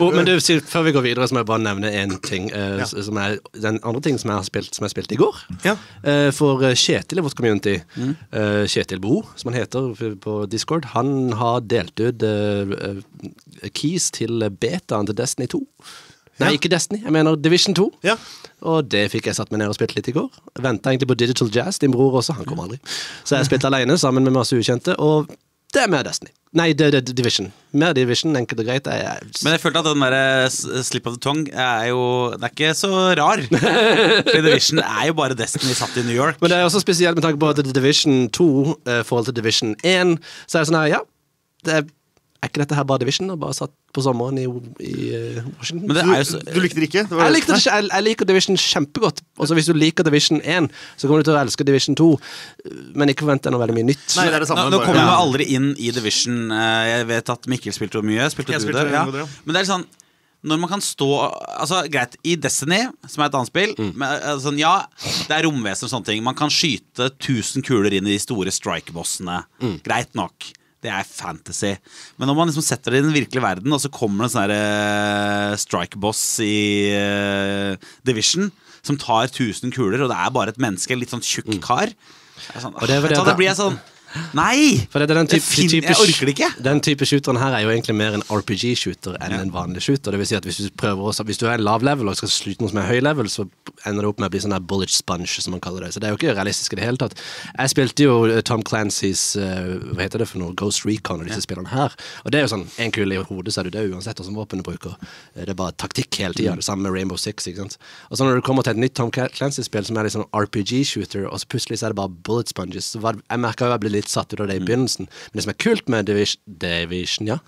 oh, men du, før vi går videre, så må jeg bare nevne én ting. eh, Ja. som er den andre ting som jeg har spilt, som jeg spilte i går. Ja. Eh, for eh, Kjetil i vårt community, eh, Kjetil Bo, som han heter på Discord, han har delt ut eh, eh, keys til betaen til Destiny 2. Nei, Ja. ikke Destiny, jeg mener Division 2. Ja. Og det fikk jeg satt meg ned og spilt litt i går. Venta egentlig på Digital Jazz, din bror også. Han kom aldri. Så jeg spilte alene sammen med masse ukjente, og det er mer Destiny. Nei, det, det, Division. Mer Division, enkelt og greit. Jeg, jeg, Men jeg følte at den der eh, slip of the tongue er jo Den er ikke så rar. For Division er jo bare Destiny satt i New York. Men det er også spesielt med tanke på at Division 2 i forhold til Division 1, så er det sånn her, ja det er, er ikke dette her bare Division, og bare satt på sommeren i, i eh, Washington? Men det er jo så, Du likte det ikke? Det var- jeg, likte det, ikke- jeg, jeg liker Division kjempegodt. Også hvis du liker Division 1, så kommer du til å elske Division 2. Men ikke forvent deg noe veldig mye nytt. Nei, det er det samme. Nå, nå kommer Ja. aldri inn i Division. Eh, Jeg vet at Mikkel spilte jo mye. Spilte Jeg du spilte det? Ja. Men det er sånn når man kan stå Altså, Greit, i Destiny, som er et annet spill Mm. men, sånn, Ja, det er romvesen og sånne ting. Man kan skyte 1000 kuler inn i de store strike-bossene. Mm. Greit nok. Det er fantasy. Men når man liksom setter det i den virkelige verden, og så kommer det en sånn her, eh, strike-boss i uh, Division som tar 1000 kuler, og det er bare et menneske, en litt sånn tjukk kar. Det er sånn, Mm. Og det det- da blir jeg sånn Nei! For det er den type, det type, jeg orker det ikke. Den type shooteren her er jo egentlig mer en RPG-shooter enn Ja. en vanlig shooter. Det vil si at hvis du prøver Hvis du er en lav level og skal slutte noe som er høy level, så ender det opp med å bli sånn der bullet sponge, som man kaller det. Så det er jo ikke realistisk i det hele tatt. Jeg spilte jo eh, Tom Clancys eh, Hva heter det for noe? Ghost Recon og disse spillene her. Og det er jo sånn én kule i hodet, så er du død uansett hvilken våpen du bruker. Eh, Det er bare taktikk hele tida. Det samme med Rainbow Six. ikke sant? Og så når du kommer til et nytt Tom Clancy-spill som er litt sånn RPG-shooter, og så plutselig så er det bare bullet sponges, så var, jeg merka jo jeg ble litt satt ut av det i begynnelsen. Men det som er kult med Division, Division ja,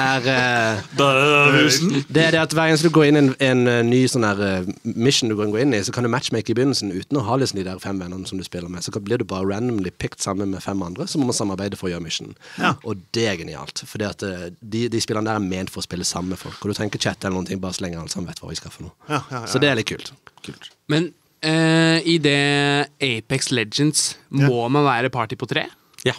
er eh, det er det at hver gang du går inn i en, en eh, ny sånn her eh, mission du kan gå inn i, så kan du matchmake i begynnelsen uten å ha liksom de der fem vennene som du spiller med. Så blir du bare randomly picked sammen med fem andre, så må man samarbeide for å gjøre mission. Og det er genialt. For de, de spillene der er ment for å spille sammen med folk. Og du trenger ikke chatte eller noen ting, bare så lenge alle sammen vet hva vi skal for noe. Ja, ja, ja, Så det er litt kult. Kult. Men Uh, i det Apex Legends må man være party på tre. Ja.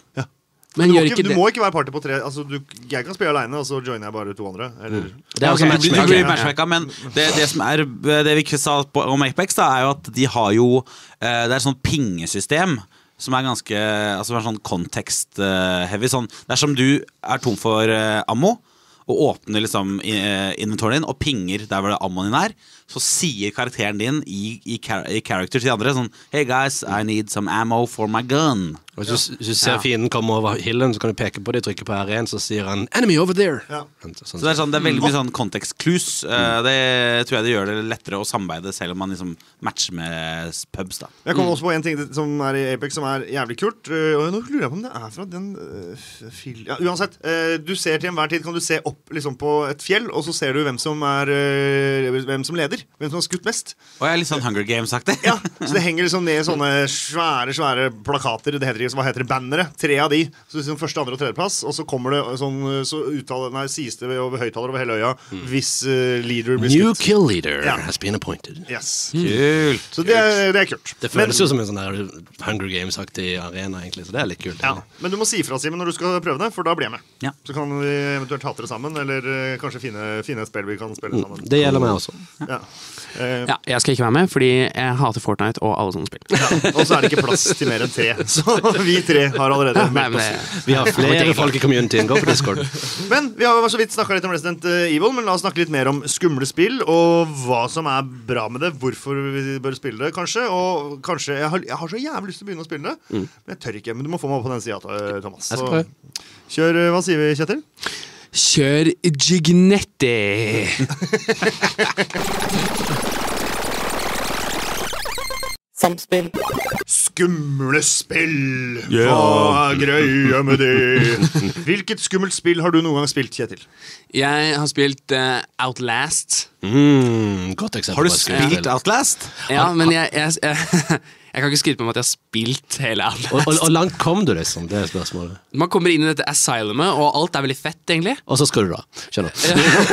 Men Du må, ikke, du må ikke være party på tre. Altså, du, jeg kan spille aleine, og så joiner jeg bare to andre. Eller, Det er også matchmaker Du, du matchmaker men det, det som er Det vi ikke sa på, om Apex, da, er jo at de har jo eh, Det er et sånt pingesystem som er ganske Altså er sånn context-heavy. Sånn, dersom du er tom for uh, ammo og åpner liksom eh, inventoren din og pinger der hvor det ammoen din er, så sier karakteren din i, i, i character til de andre sånn Hey guys, I need some ammo for my gun. Hvis du, hvis du ser Ja. fienden komme over hillen, så kan du peke på det, trykke på R1, så sier han 'enemy over there'. Ja. Sånn, Så det er, sånn, det er veldig mye sånn context-clues. Eh, det tror jeg det gjør det lettere å samarbeide selv om man liksom matcher med pubs. da Jeg kom også på en ting som er i Apex som er jævlig kult. øh, Og nå lurer jeg på om det er fra den uh, fil... Ja, uansett. Uh, Du ser til enhver tid kan du se opp liksom, på et fjell, og så ser du hvem som er uh, Hvem som leder. Hvem som har skutt mest. Og jeg er litt sånn Hunger Games-aktig. Ja, Så det henger liksom ned sånne svære svære plakater. Det heter ikke, Hva heter det? Bannere. Tre av de. Så liksom Første, andre og tredjeplass. Og så kommer det sånn Så uttaler, nei, sies det over høyttaler over hele øya hvis uh, leader blir New skutt. kill leader Ja. has been appointed. Yes. Kult. Så det, det er kult. Det føles jo som en sånn der Hunger Games-aktig arena, egentlig, så det er litt kult. Ja, Men du må si ifra, Simen, når du skal prøve det, for da blir jeg med. Ja. Så kan vi eventuelt hate det sammen, eller eh, kanskje finne, finne et spill vi kan spille sammen. Det gjelder meg også. Ja. Eh, Ja, jeg skal ikke være med, fordi jeg hater Fortnite og alle sånne spill. Og så er det ikke plass til mer enn tre. Så vi tre har allerede meldt oss. Vi har flere folk i communityen. Gå på Discord. Men vi har så vidt snakka litt om Resident Evil, men la oss snakke litt mer om skumle spill, og hva som er bra med det, hvorfor vi bør spille det, kanskje. Og kanskje Jeg har, jeg har så jævlig lyst til å begynne å spille det, men jeg tør ikke. Men du må få meg opp på den sida, Thomas. Så kjør. eh, Hva sier vi, Kjetil? Kjør Gignetti! Samspill. Skumle spill! Hva er greia med det? Hvilket skummelt spill har du noen gang spilt, Kjetil? Jeg har spilt uh, Outlast. Mm, godt eksempel. Har du spilt Outlast? Ja, men jeg, jeg, jeg, jeg kan ikke skryte på meg at jeg har spilt hele Og, Outlast. og, og langt kom du, liksom? Det er spørsmålet. Man kommer inn i dette asylumet, og alt er veldig fett, egentlig. Og så skal du dra. Skjønner.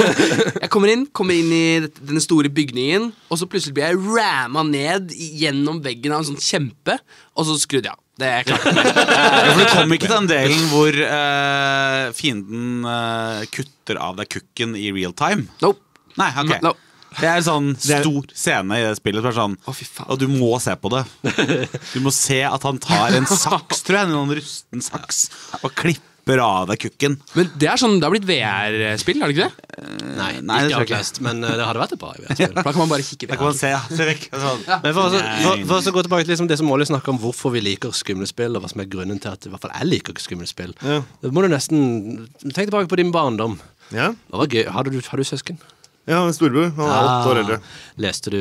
Jeg kommer inn kommer inn i denne store bygningen, og så plutselig blir jeg ramma ned gjennom veggen av en sånn kjempe, og så skrudde jeg av. Det er klart. Ja, for du kom ikke til den delen hvor eh, fienden eh, kutter av deg kukken i real time? Nope. Nei, ok. No. Det er en sånn stor scene i det spillet. som er Sånn, Å, fy faen. og du må se på det. Du må se at han tar en saks, tror jeg, en sånn rusten saks, og klipper av deg kukken. Men det er sånn, det har blitt VR-spill, har det ikke det? Nei, Nei, det tror ikke avklest, ikke. Outlast, men uh, det hadde vært et bra VR-spill. Da kan man bare kikke vekk. se. Se vekk. Sånn. Men for, å- for, for å gå tilbake til liksom det som Molly snakker om hvorfor vi liker skumle spill, og hva som er grunnen til at i hvert fall jeg liker skumle spill, Ja. Da må du nesten Tenk tilbake på din barndom. Ja, Hva var gøy? Hadde du, har du søsken? Ja storebror. Han er åtte år eldre. Leste du,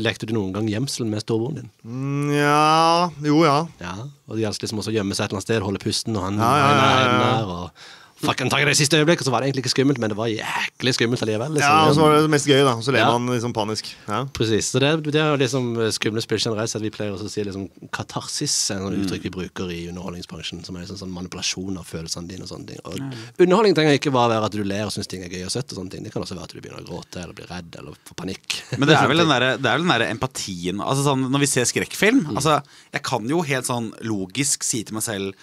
lekte du noen gang gjemsel med storebroren din? Mm, ja Jo, ja. Ja, og det gjaldt liksom også å gjemme seg et eller annet sted, holde pusten, og han Ja, ja, ja, ja, ja. og fuck, det i siste øyeblikk, og så var det egentlig ikke skummelt, men det var jæklig skummelt allikevel. Liksom. Ja, og så var det mest gøy, da. Og så ler Ja. man liksom panisk. Ja. Precis. Så det, det er liksom eh, skumle spill generelt sett. Vi pleier også å si liksom katarsis, er Mm. et uttrykk vi bruker i underholdningsbransjen, som er liksom sånn manipulasjon av følelsene dine og sånne ting. Og underholdning trenger ikke bare være at du ler og syns ting er gøy og søtt og sånne ting. Det kan også være at du begynner å gråte eller bli redd eller få panikk. Men det er vel den der, det er vel den der empatien altså sånn, Når vi ser skrekkfilm altså, Jeg kan jo helt sånn logisk si til meg selv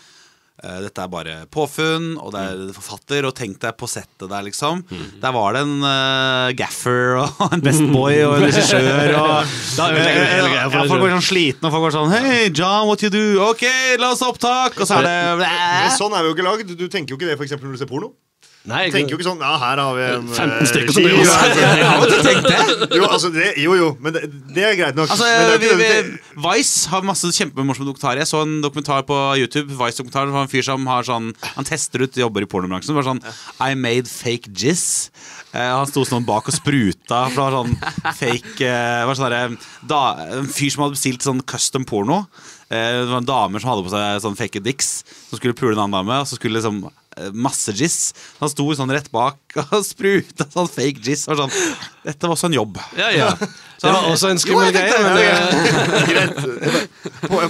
dette er bare påfunn, og det er forfatter, og tenk deg på settet der, liksom. Der var det en uh, gaffer og en bestboy og en regissør og Folk var sånn slitne, og folk var sånn Hei, John, what you do? Ok, la oss ha opptak! Og så er det sånn er vi jo ikke lagd. Du tenker jo ikke det for eksempel når du ser porno. Nei, jeg tenker jo ikke sånn Ja, her har vi en 15 stykker eh, som driver Jeg har jo det! Jo, altså, det, jo, jo, men det, det er greit nok. Altså, men det vi, vi, det, Vice har masse kjempemorsomme dokumentarer. Jeg så en dokumentar på YouTube Vice-dokumentar fra en fyr som har sånn Han tester ut jobber i pornobransjen. Bare sånn I made fake jizz. Eh, han sto sånn bak og spruta fra sånn fake eh, var sånn der, da, En fyr som hadde bestilt sånn custom porno. Eh, det var en damer som hadde på seg sånn fake dicks, som skulle pule en annen dame. Og så skulle liksom masse jizz. Han sto sånn rett bak og spruta sånn fake jizz. Og sånn. Dette var også en jobb. Ja, ja. Det var også en skummel greie. det,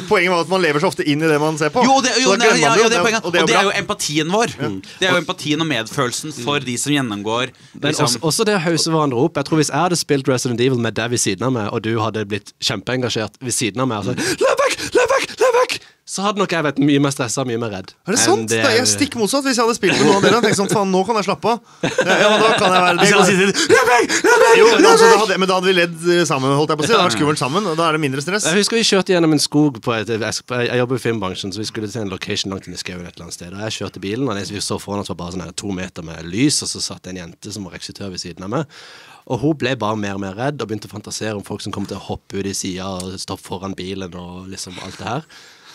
Poenget var at man lever så ofte inn i det man ser på. Jo, det, jo, Så nei, ja, jo, det er og poenget. og det er jo empatien vår. Det er jo empatien og medfølelsen for de som gjennomgår men liksom, også, også det å hause hverandre opp. Jeg tror Hvis jeg hadde spilt Resident Evil med deg ved siden av meg, og du hadde blitt kjempeengasjert ved siden av meg altså, sagt vekk, løp vekk', løp vekk så hadde nok jeg vært mye mer stressa og mye mer redd. Er det sant? Det er jeg stikk motsatt. Hvis jeg hadde spilt med noen av dere, hadde jeg tenkt sånn, faen, nå kan jeg slappe av. Ja, ja, men da kan jeg være jeg hadde det. «Løp vekk, løp vekk, Jo, løp men, altså, hadde, men da hadde vi ledd eh, sammen, holdt jeg på å si. Det hadde vært skummelt sammen, og da er det mindre stress. Jeg husker vi kjørte gjennom en skog på et, jeg, jeg jobber i filmbransjen, så vi skulle til en location langt inn i skauen et eller annet sted. Og jeg kjørte bilen, og det vi så foran oss var bare sånn to meter med lys, og så satt en jente som var regissør ved siden av meg. Og hun ble bare mer og mer redd og begynte å fantasere om folk som kom til å hoppe ut i sida og stoppe foran bilen og liksom alt det her.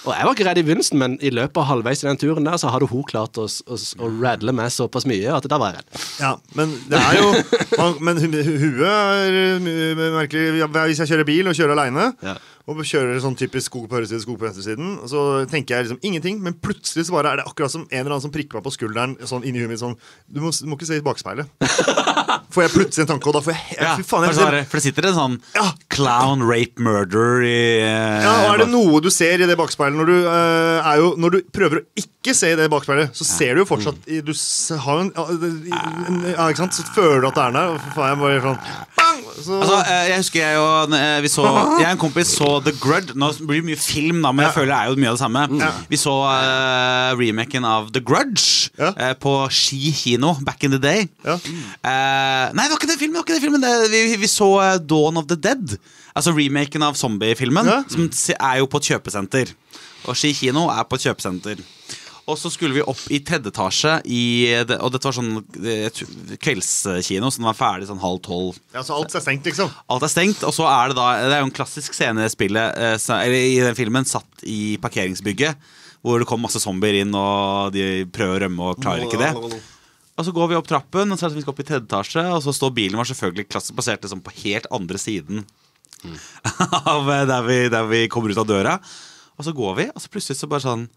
Og jeg var ikke redd i begynnelsen, men i løpet av halvveis i den turen der, så hadde hun klart å, å, å radle meg såpass mye at da var jeg redd. Ja, men det er jo man, Men hu- hu- huet er uh, merkelig. Hvis jeg kjører bil og kjører aleine, Ja. Og kjører sånn typisk skog på høyresiden, skog på venstresiden, så tenker jeg liksom ingenting, men plutselig så bare er det akkurat som en eller annen som prikker meg på skulderen sånn inni huet mitt sånn Du må, du må ikke se i bakspeilet. Får jeg plutselig en tanke, og da får jeg Ja, Fy faen, jeg for, det, for det sitter en sånn Ja. clown rape murder i eh, Ja, og Er det noe du ser i det bakspeilet når du, eh, er jo, når du prøver å ikke se i det bakspeilet, så ser du jo fortsatt Du har jo en, en, en, en Ja, ikke sant? Så føler du at det er der, og for faen, jeg bare sånn! Så, Altså, eh, jeg husker jeg og eh, vi så, Jeg og en kompis så The Grudge. Nå blir det mye film, da, men jeg føler det er jo mye av det samme. Vi så uh, remaken av The Grudge Ja. uh, på Ski kino back in the day. ja. Uh, nei, det var ikke den filmen. Det var ikke den filmen. Det, vi, vi så Dawn of the Dead. Altså remaken av zombiefilmen, Ja. som er jo på et kjøpesenter. Og Ski kino er på et kjøpesenter. Og så skulle vi opp i tredje etasje, i, det- og dette var sånn eh, kveldskino, så den var ferdig sånn halv tolv. ja, så alt er stengt, liksom. Alt er stengt, og så er det da Det er jo en klassisk scene i spillet eh, Eller i den filmen satt i parkeringsbygget Hvor det kom masse zombier inn Og de prøver å rømme og klarer ikke det Og så går vi opp trappen Og så er det vi skal opp i tredje etasje Og så står bilen vår selvfølgelig klassebasert liksom, på helt andre siden Av eh, der vi, der vi kommer ut av døra Og så går vi, og så plutselig så bare sånn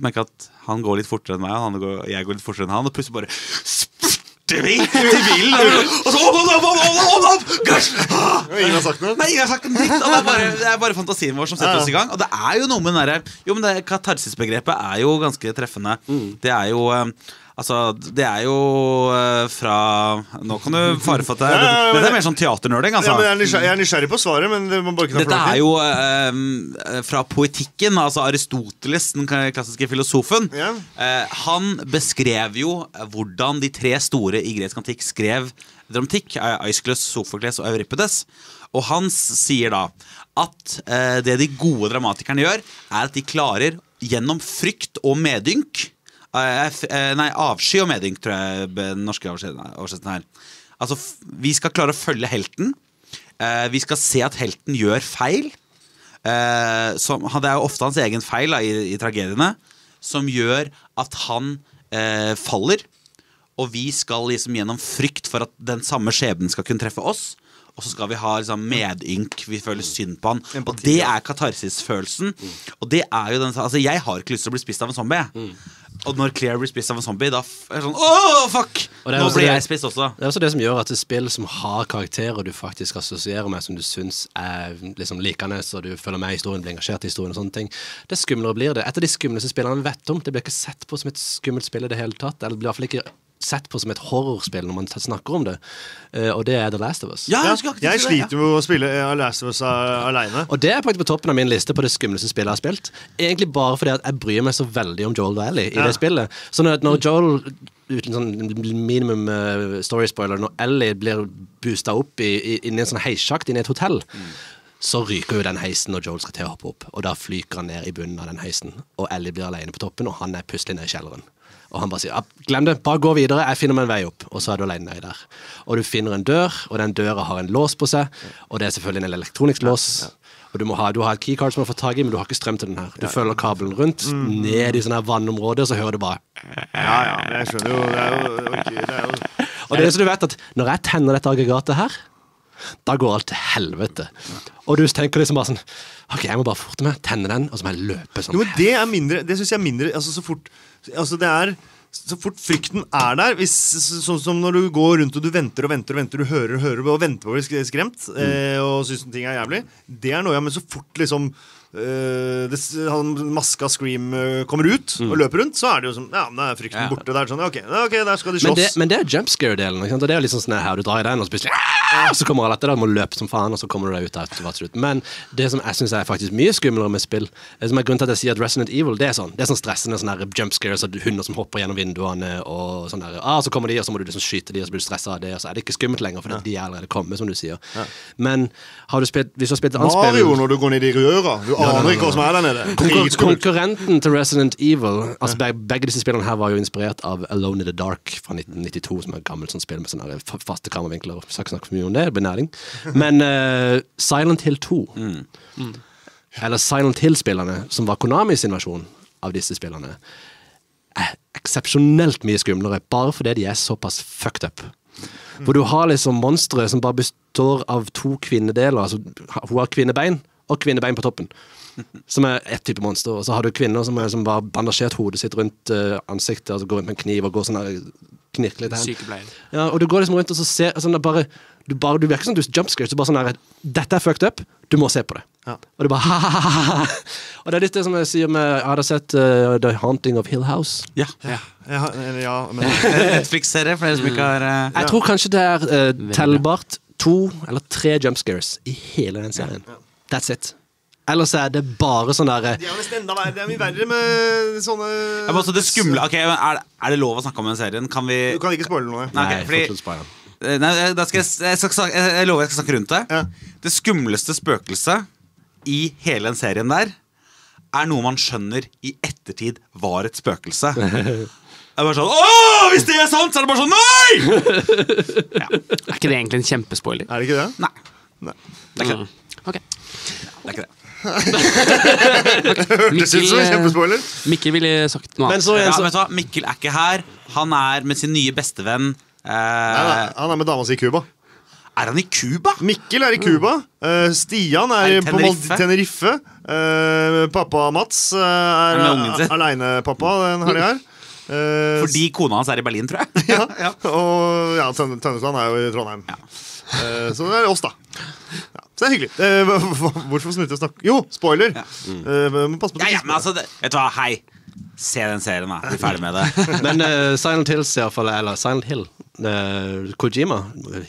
Merker at han går litt fortere enn meg Og han går, jeg går litt fortere enn han Og plutselig bare spurter vi til bilen Og så opp, opp Gosh! Ah! Ingen har sagt noe. Nei, ingen har sagt en dritt. Det er bare, det er bare fantasien vår som setter oss i gang. Og det er jo noe med den derre Jo, men det katarsisbegrepet er jo ganske treffende. Mm. Det er jo eh, Altså, det er jo eh, fra Nå kan du fare for at det er, Ja, ja, ja, Dette er mer sånn teaternerding, altså. Ja, jeg, er nysgjerrig, jeg er nysgjerrig på svaret, men det må bare ikke ta Dette er jo eh, fra poetikken, altså Aristoteles, den klassiske filosofen. Eh, han beskrev jo hvordan de tre store i gresk antikk skrev dramatikk. Aeschylus, Sofokles og Euripides. Og han sier da at det de gode dramatikerne gjør, er at de klarer gjennom frykt og medynk Nei, avsky og medynk, tror jeg den norske oversettelsen her. Altså, vi skal klare å følge helten. Eh, vi skal se at helten gjør feil. Eh, som, det er jo ofte hans egen feil da, i, i tragediene som gjør at han eh, faller. Og vi skal liksom gjennom frykt for at den samme skjebnen skal kunne treffe oss. Og så skal vi ha liksom, medynk, vi føler synd på han. og det er katarsisfølelsen. Og det er jo den Altså, jeg har ikke lyst til å bli spist av en zombie. jeg. Og når Claire blir spist av en zombie, da er det sånn Åh, fuck! Det er Nå blir jeg spist også. Det er også det som gjør at et spill som har karakterer du faktisk assosierer med, som du syns er liksom likende, og du følger med i historien, blir engasjert i historien og sånne ting, det skumlere blir det. Et av de skumleste spillene vi vet om, det blir ikke sett på som et skummelt spill i det hele tatt. Eller det blir fall ikke sett på som et horrorspill når man snakker om det, Eh, og det er The Last of Us. Ja, jeg, jeg sliter med å spille The Last of Us aleine. Og det er faktisk på toppen av min liste på det skumleste spillet jeg har spilt. Egentlig bare fordi at jeg bryr meg så veldig om Joel og Ellie i Ja. det spillet. Så når, når Joel, uten sånn minimum eh, story spoiler, når Ellie blir boosta opp i, i, inn i en sånn heissjakt inn i et hotell, så ryker jo den heisen når Joel skal til å hoppe opp. Og da flyker han ned i bunnen av den heisen, og Ellie blir alene på toppen, og han er plutselig nede i kjelleren. Og han bare sier ja, 'glem det, bare gå videre, jeg finner meg en vei opp'. Og så er du alene der. Og du finner en dør, og den døra har en lås på seg, og det er selvfølgelig en elektronisk lås. Og du, ha, du har et keycard som du har fått tak i, men du har ikke strøm til den her. Du følger kabelen rundt, ned i sånne her vannområder, og så hører du bare Ja, ja, jeg skjønner jo Det er jo, ok, det er jo Og det er så du vet at når jeg tenner dette aggregatet her, da går alt til helvete. Og du tenker liksom bare sånn Ok, jeg må bare forte meg, tenne den, og så må jeg løpe sånn. Jo, men det er mindre Det syns jeg er mindre Altså så fort Altså det er så fort frykten er der, hvis, sånn som når du går rundt og du venter og venter og venter, du hører og hører og venter på å bli skremt skremt eh, og syns ting er jævlig, det er noe jeg Men så fort liksom det, han, maska Scream eh, kommer ut og løper rundt, så er det jo sånn Ja, men er frykten Ja. borte. Det er sånn, okay, ok, der skal de Men slåss. det, men det er jump scare-delen. ikke sant? Og det er jo liksom sånn her, du drar i den, og så plutselig ja. så kommer alle etter deg, må løpe som faen, og så kommer du deg ut av. Men det som jeg syns er faktisk mye skumlere med spill, det som er grunnen til at jeg sier at Resident Evil det er sånn Det er sånn stressende sånn her jump så hunder som hopper gjennom vinduene, og sånn der ah, Så kommer de, og så må du liksom skyte de, og så blir du stressa av det, og så er det ikke skummelt lenger, for de er allerede kommet, som du sier. Men har du spilt, hvis du har spilt et annet spill Mario når du går ned i røra. Du aner ikke hva som er der nede. Konkur konkurrenten til Resident Evil Altså begge, begge disse spillene her var jo inspirert av Alone in the Dark fra 1992, som er et gammelt sånt spill med sånne faste kameravinkler. og Skal ikke snakke for mye om det, det blir. Men uh, Silent Hill 2, eller Silent Hill-spillerne, som var Konami sin versjon av disse spillene, er eksepsjonelt mye skumlere, bare fordi de er såpass fucked up. Hvor du har liksom monstre som bare består av to kvinnedeler. Altså, hun har kvinnebein og kvinnebein på toppen. Som er ett type monster. Og så har du kvinner som, er, som bare bandasjert hodet sitt rundt uh, ansiktet, altså går rundt med en kniv og går sånn knirkelig knirker litt hen. Sykepleier. Ja, og du går liksom rundt og så ser sånn, bare, du, bare, du virker som du jumpscares. Du bare sånn her Dette er fucked up. Du må se på det. Ja. Og du bare ha-ha-ha. Og det er litt det som jeg sier med Har dere sett uh, The Haunting of Hill House? Ja. Ja. Jeg ja, men Netflix-serie, for dere som ikke har uh, Jeg tror kanskje det er uh, tellbart to eller tre jumpscares i hele den serien. That's it. Ellers er det bare sånn der eh, er nesten enda verre. Det er mye verre med sånne ja, men også det skumle Ok, men er, det- er det lov å snakke om den serien? Kan vi Du kan ikke spoile noe. Nei, ok, fordi- fortsatt. Eh, Nei, eh, da skal jeg, jeg, skal, jeg, jeg lover jeg skal snakke rundt det. Ja. Det skumleste spøkelset i hele den serien der er noe man skjønner i ettertid var et spøkelse. Det er bare sånn Åh, hvis det er sant, så er det bare sånn Nei! Er ikke det egentlig en kjempespoiler? Er det ikke det? Nei, Nei. det er ikke det. Ok. det, er ikke det. Mikkel, eh. Mikkel ville sagt noe Men annet. så Ja, så, vet du hva? Mikkel er ikke her. Han er med sin nye bestevenn. Nei, nei, Eh, han er med dama si i Cuba. er han i Cuba? Mikkel er i Cuba. Eh, Stian er, Er på Tenerife. Mal- Tenerife. Eh, pappa Mats eh, er, Er med ungen sin. alenepappa den helga her. Eh, Fordi kona hans er i Berlin, tror jeg. ja, Og ja, Tønnesland er jo i Trondheim. Eh, så det er oss, da. Ja, så det er hyggelig. Eh, hva- hvorfor snutte å snakke Jo, spoiler! Eh, må passe på Ja, at du ja, ikke men altså, det, vet du hva, hei. Se den serien, da. Bli ferdig med det. men uh, Silent Hills, i hvert fall, eller Silent Hill Uh, Kojima,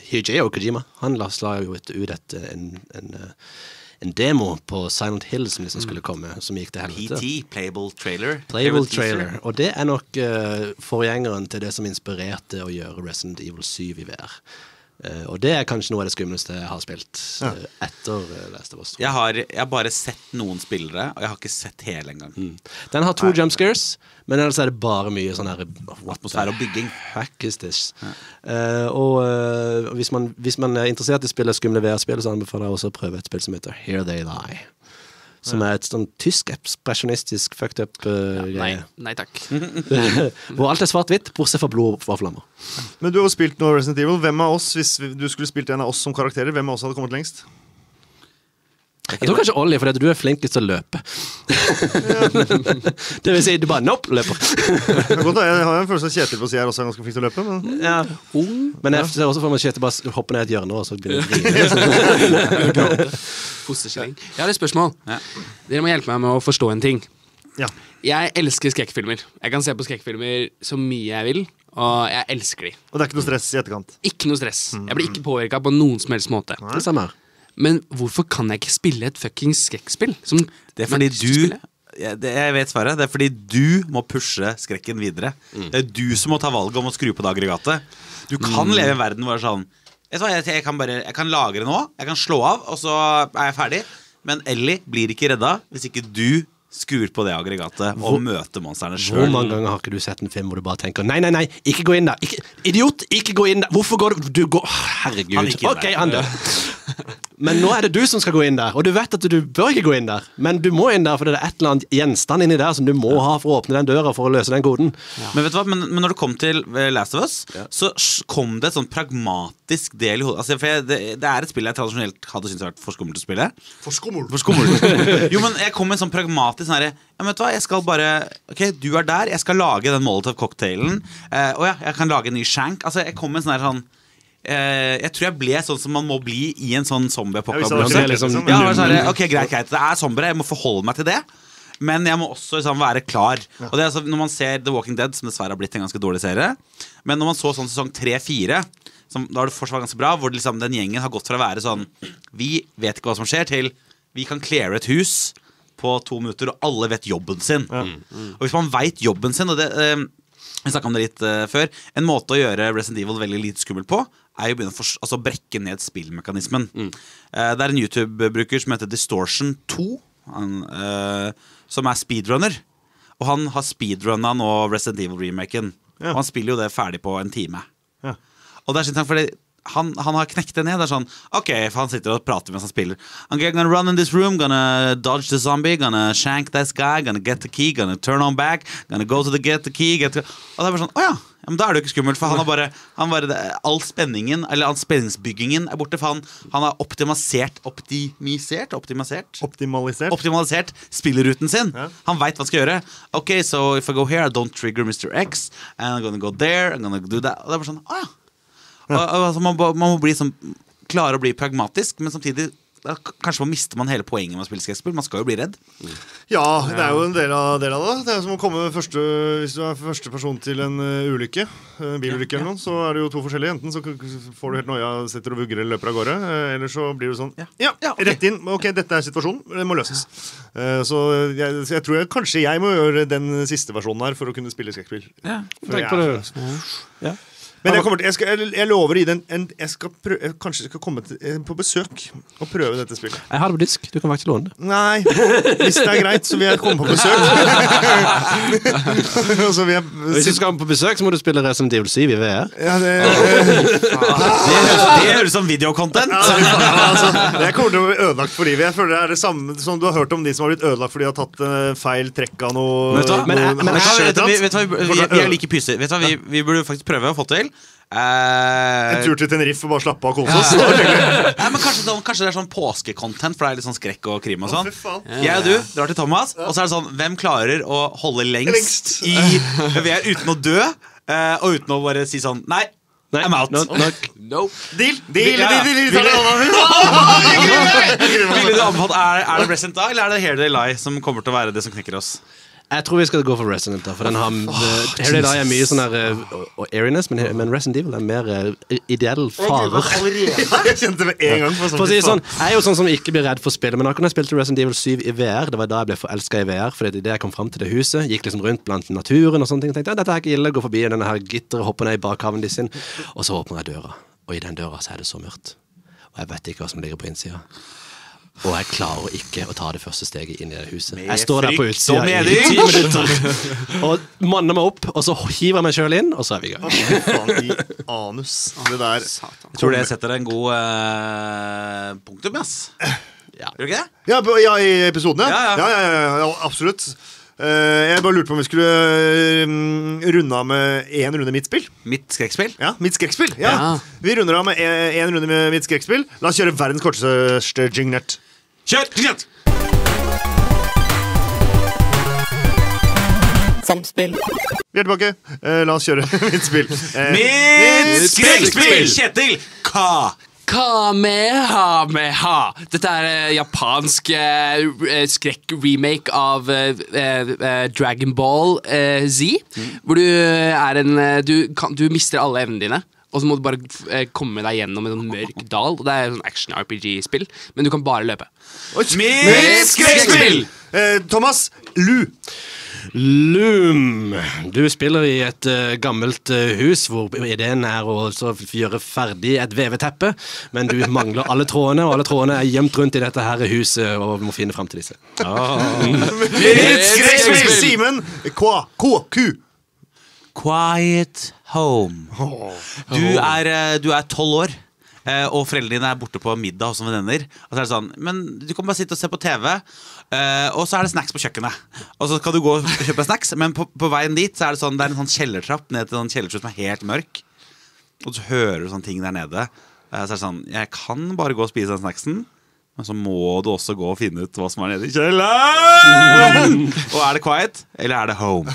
Hijeo Kojima, han la, jo ut, et, en, en, en demo på Silent Hill som liksom skulle komme, som gikk til helvete. PT, Playable Trailer. Playable trailer. Og det er nok uh, forgjengeren til det som inspirerte å gjøre Resident Evil 7 i VR. Eh, og det er kanskje noe av det skumleste jeg har spilt ja. etter uh, Last of Us Jeg har, jeg har bare sett noen spillere, og jeg har ikke sett hele engang. Den har to jump scares, men ellers er det bare mye sånn her Atmosfære og bygging. heck is this? Eh, og uh, hvis, man, hvis man er interessert i å spille skumle VR-spill, så anbefaler jeg også å prøve et spill som heter Here They Lie. Som er et sånn tysk ekspresjonistisk fucked up uh, Nei, greie. nei takk. Hvor alt er svart-hvitt, bortsett fra blod og flammer. Men du har jo spilt noe Resident Evil. Hvem av oss, Hvis du skulle spilt en av oss som karakterer, hvem av oss hadde kommet lengst? Jeg tror kanskje Ollie, fordi du er flinkest til å løpe. det vil si, du bare nopp, løper. Er godt, jeg har en følelse av Kjetil på siden her også er ganske flink til å løpe. Men Ja. Men jeg ser også for meg Kjetil bare hopper ned et hjørne og så begynner å grine. Jeg har et spørsmål. Ja. Dere må hjelpe meg med å forstå en ting. ja. Jeg elsker skrekkfilmer. Jeg kan se på skrekkfilmer så mye jeg vil, og jeg elsker de. Og det er ikke noe stress i etterkant. Ikke noe stress. Jeg blir ikke påvirka på noen som helst måte. Det samme her. Men hvorfor kan jeg ikke spille et fuckings skrekkspill? Som Det er fordi du ja, det, Jeg vet svaret. Det er fordi du må pushe skrekken videre. Det er du som må ta valget om å skru på det aggregatet. Du kan leve i en verden hvor det er sånn jeg, jeg, kan bare, jeg kan lagre nå, jeg kan slå av, og så er jeg ferdig. Men Ellie blir ikke redda hvis ikke du skrur på det aggregatet og møter monstrene Hvor mange ganger har ikke du sett en film hvor du bare tenker Nei, nei, nei, ikke gå inn der. Ikke, idiot! Ikke gå inn der. Hvorfor går du Du går Herregud. Han ok, han dør. Men nå er det du som skal gå inn der, og du vet at du bør ikke gå inn der. Men du må inn der fordi det er et eller annet gjenstand inni der som du må ha for å åpne den døra for å løse den koden. Men vet du hva, men, men når det kom til eh, Last of Us, så kom det et sånn pragmatisk del i hodet. Altså, for jeg, det, det er et spill jeg tradisjonelt hadde syntes vært for skummelt å spille. For skummel. For skummelt. jo, men jeg kom med en sånn pragmatisk sånn herre Ja, vet du hva, jeg skal bare Ok, du er der, jeg skal lage den Molotov-cocktailen. Eh, og ja, jeg kan lage en ny shank. Altså, jeg kom med en sånn her sånn Jeg tror jeg ble sånn som man må bli i en sånn Ja, zombie-apokalypse. liksom- Ja, sånn ok, greit, greit. Det er zombier, jeg må forholde meg til det. Men jeg må også liksom, være klar. Og det er altså, Når man ser The Walking Dead, som dessverre har blitt en ganske dårlig serie Men når man så sånn sesong 3-4, da har det fortsatt vært ganske bra, hvor liksom, den gjengen har gått fra å være sånn Vi vet ikke hva som skjer, til vi kan cleare et hus på to minutter, og alle vet jobben sin. Og hvis man veit jobben sin, og det eh, vi snakket om det litt uh, før. En måte å gjøre Resident Evil veldig lite skummelt på, er jo å begynne å altså brekke ned spillmekanismen. Eh, det er en YouTube-bruker som heter Distortion2, han, eh, som er speedrunner. Og han har speedrunna nå Resident Evil-remaken. Ja. Og han spiller jo det ferdig på en time. Ja. Og det er sånn, fordi han, han har knekt det ned. Det er sånn, ok, for Han sitter og prater mens han spiller. Okay, gonna run in this room, gonna dodge the zombie, gonna shank this guy, gonna get the key, gonna turn on back, gonna go to the get the key get the... Og det er bare sånn, å ja, men Da er det jo ikke skummelt, for han har bare, han bare all spenningen, eller all spenningsbyggingen er borte. For han, han har optimisert Optimisert? Optimisert? Optimalisert. optimalisert spilleruten sin. Ja. Han veit hva han skal gjøre. Ok, so if I go here, I don't trigger Mr. X. And I'm gonna go there, I'm gonna do that. Og det er bare sånn, ah, ja. Altså, man, man må bli sånn, klare å bli pragmatisk, men samtidig da, Kanskje man mister man hele poenget med å spille skrekkspill. Man skal jo bli redd. Ja, det er jo en del av, del av det. Det er som å komme første, Hvis du er første person til en uh, ulykke, en bilulykke eller noe, så er det jo to forskjellige. Enten så får du helt noia, sitter og vugger eller løper av gårde, eh, eller så blir du sånn Ja. Ja, Ja, ok. rett inn. Ok, dette er situasjonen. Det må løses. Eh, så jeg, jeg tror jeg, kanskje jeg må gjøre den siste versjonen her for å kunne spille skrekkspill. Ja, Tenk på det. Ja. Men jeg, kommer til, jeg, skal, jeg, jeg lover å gi den en, jeg skal prøve, jeg kanskje skal komme til, eh, på besøk og prøve dette spillet. Jeg har det på disk. Du kan faktisk låne det. Nei, hvis det er greit, så vil jeg komme på besøk. Og så vil jeg Hvis du skal på besøk, så må du spille Resident Evil 7 i VR. ja, det, Det høres, ut som videocontent. Det altså, jeg kommer til å bli ødelagt for livet. Jeg føler det er det samme som du har hørt om de som har blitt ødelagt fordi de har tatt eh, feil trekk av noe Vet du hva? hva, vi, vi, vi, vi er like pyser. Vet du hva, vi, vi burde faktisk prøve å få til. Eh, En tur til Tenerife og bare slappe av og kose oss. Nei, men kanskje, sånn, kanskje det er sånn påskecontent, for det er litt sånn skrekk og krim og sånn. oh. Jeg og du drar til Thomas, og så er det sånn Hvem klarer å holde lengst, Lengst. i VR uten å dø? eh, og uten å bare si sånn Nei, I'm out. No, no, Nope. Deal, deal, Ja, ja. deal, deal, deal, deal. Ville du anbefalt, er, deal, det deal, da, eller er det deal, deal, deal, som kommer til å være det som deal, oss? Jeg tror vi skal gå for Resident, da, for den har oh, Harry Day er mye sånn her uh, og airiness, men, men Resident Evil er mer uh, ideell farer. Jeg kjente med en gang på For si sånn, Jeg er jo sånn som ikke blir redd for spill, men akkurat da jeg spilte Resident Evil 7 i VR, det var da jeg ble forelska i VR. Fordi det jeg kom fram til det huset, gikk liksom rundt blant naturen og sånne ting, og tenkte ja, dette er ikke ille, gå forbi denne her gitteret, hoppe ned i bakhaven de sin, og så åpner jeg døra. Og i den døra så er det så mørkt. Og jeg vet ikke hva som ligger på innsida. Og jeg klarer ikke å ta det første steget inn i det huset. Jeg står der på utsida i ti minutter og manner meg opp, og så hiver jeg meg sjøl inn, og så er vi i gang. Fy faen i anus. Det der Jeg tror det setter en god uh, punktum, ass. Ja. Gjør du ikke det? Ja, ja i episoden, ja. Ja, Ja, ja. ja, ja, ja, absolutt. Eh, jeg bare lurte på om vi skulle uh, runde av med én runde mitt spill. Mitt skrekkspill? Ja, Mitt skrekkspill. Ja. Ja. Vi runder av med én runde med mitt skrekkspill. La oss kjøre verdens korteste jingnet. Kjør! Jinglet! Samspill. Vi er tilbake. Eh, la oss kjøre mitt spill. Eh, Mitt skrekkspill! Kjetil! Ka! Kamehameha. Dette er eh, japansk eh, skrekk-remake av eh, Dragon Ball Z. Hvor du er en du, kan, du mister alle evnene dine. Og så må du bare komme deg gjennom en sånn mørk dal. Og Det er sånn action-RPG-spill, men du kan bare løpe. Mitt skrekkspill! Thomas Lu. Loom. Du spiller i et uh, gammelt uh, hus hvor ideen er å gjøre ferdig et veveteppe, men du mangler alle trådene, og alle trådene er gjemt rundt i dette her huset, og må finne fram til disse. Ah. Simen. Kwa. Ku. Quiet home. Du er eh, du er tolv år. og foreldrene dine er borte på middag hos noen venner. Og så er det sånn, men du kan bare sitte og se på TV, eh, og så er det snacks på kjøkkenet. Og så kan du gå og kjøpe snacks, men på, på veien dit så er det sånn, det er en sånn kjellertrapp ned til en kjellertrapp som er helt mørk. Og så hører du sånne ting der nede. Uh, Så er det sånn, jeg kan bare gå og spise den snacksen. Men så må du også gå og finne ut hva som er nede i kjelleren! og er det quiet, eller er det home?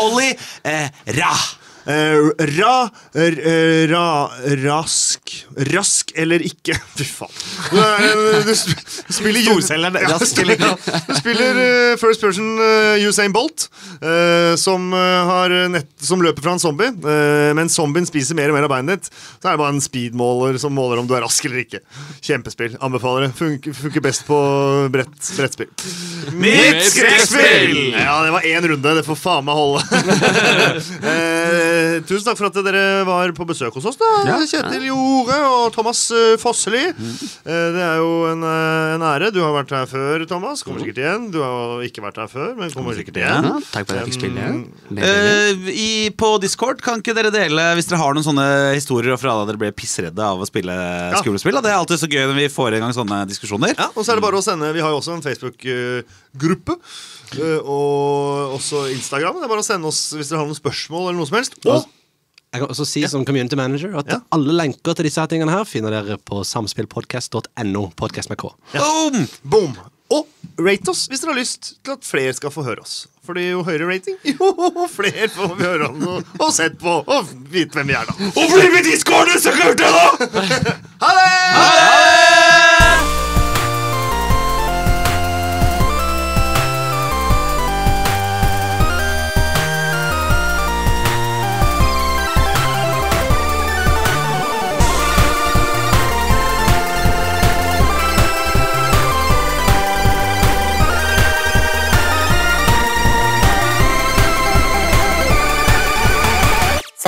Olli eh, Ra. Eh, ra, eh, ra, rask Rask eller ikke. Fy faen. Du, er, spiller Storselgeren, rask eller ikke. Du spiller eh, first person Usain Bolt, som, har nett, som løper fra en zombie. Uh, men zombien spiser mer og mer av beinet ditt. Så er det bare en speedmåler som måler om du er rask eller ikke. Kjempespill. Anbefaler det. Funker, funker best på brett, brettspill. Mitt skrekkspill! Ja, det var én runde. Det får faen meg holde. eh, tusen takk for at dere var på besøk hos oss, da. Kjetil Jorde og Thomas Fossely. Mm. Eh, det er jo en, eh, en ære. Du har vært her før, Thomas. Kommer sikkert igjen. Du har ikke vært her før, men kommer sikkert igjen. Ja, takk for at jeg fikk spille. Mm. På Discord kan ikke dere dele hvis dere har noen sånne historier og fra da dere ble pissredde av å spille skulespill. da. Det er alltid så gøy når vi får i gang sånne diskusjoner. Ja, og så er det bare å sende Vi har jo også en Facebook-gruppe. eh, og også Instagram. Det er bare å sende oss hvis dere har noen spørsmål eller noe som helst. Og Jeg kan også si som community manager at Ja. alle lenker til disse her tingene her finner dere på samspillpodcast.no. Podcast med K. Boom! boom! Og rate oss hvis dere har lyst til at flere skal få høre oss. Fordi jo høyere rating, jo flere får vi høre om og, og sett på og vite hvem vi er, da. Og bli med i discorden, så klart det, da! Ha det!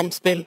samspill.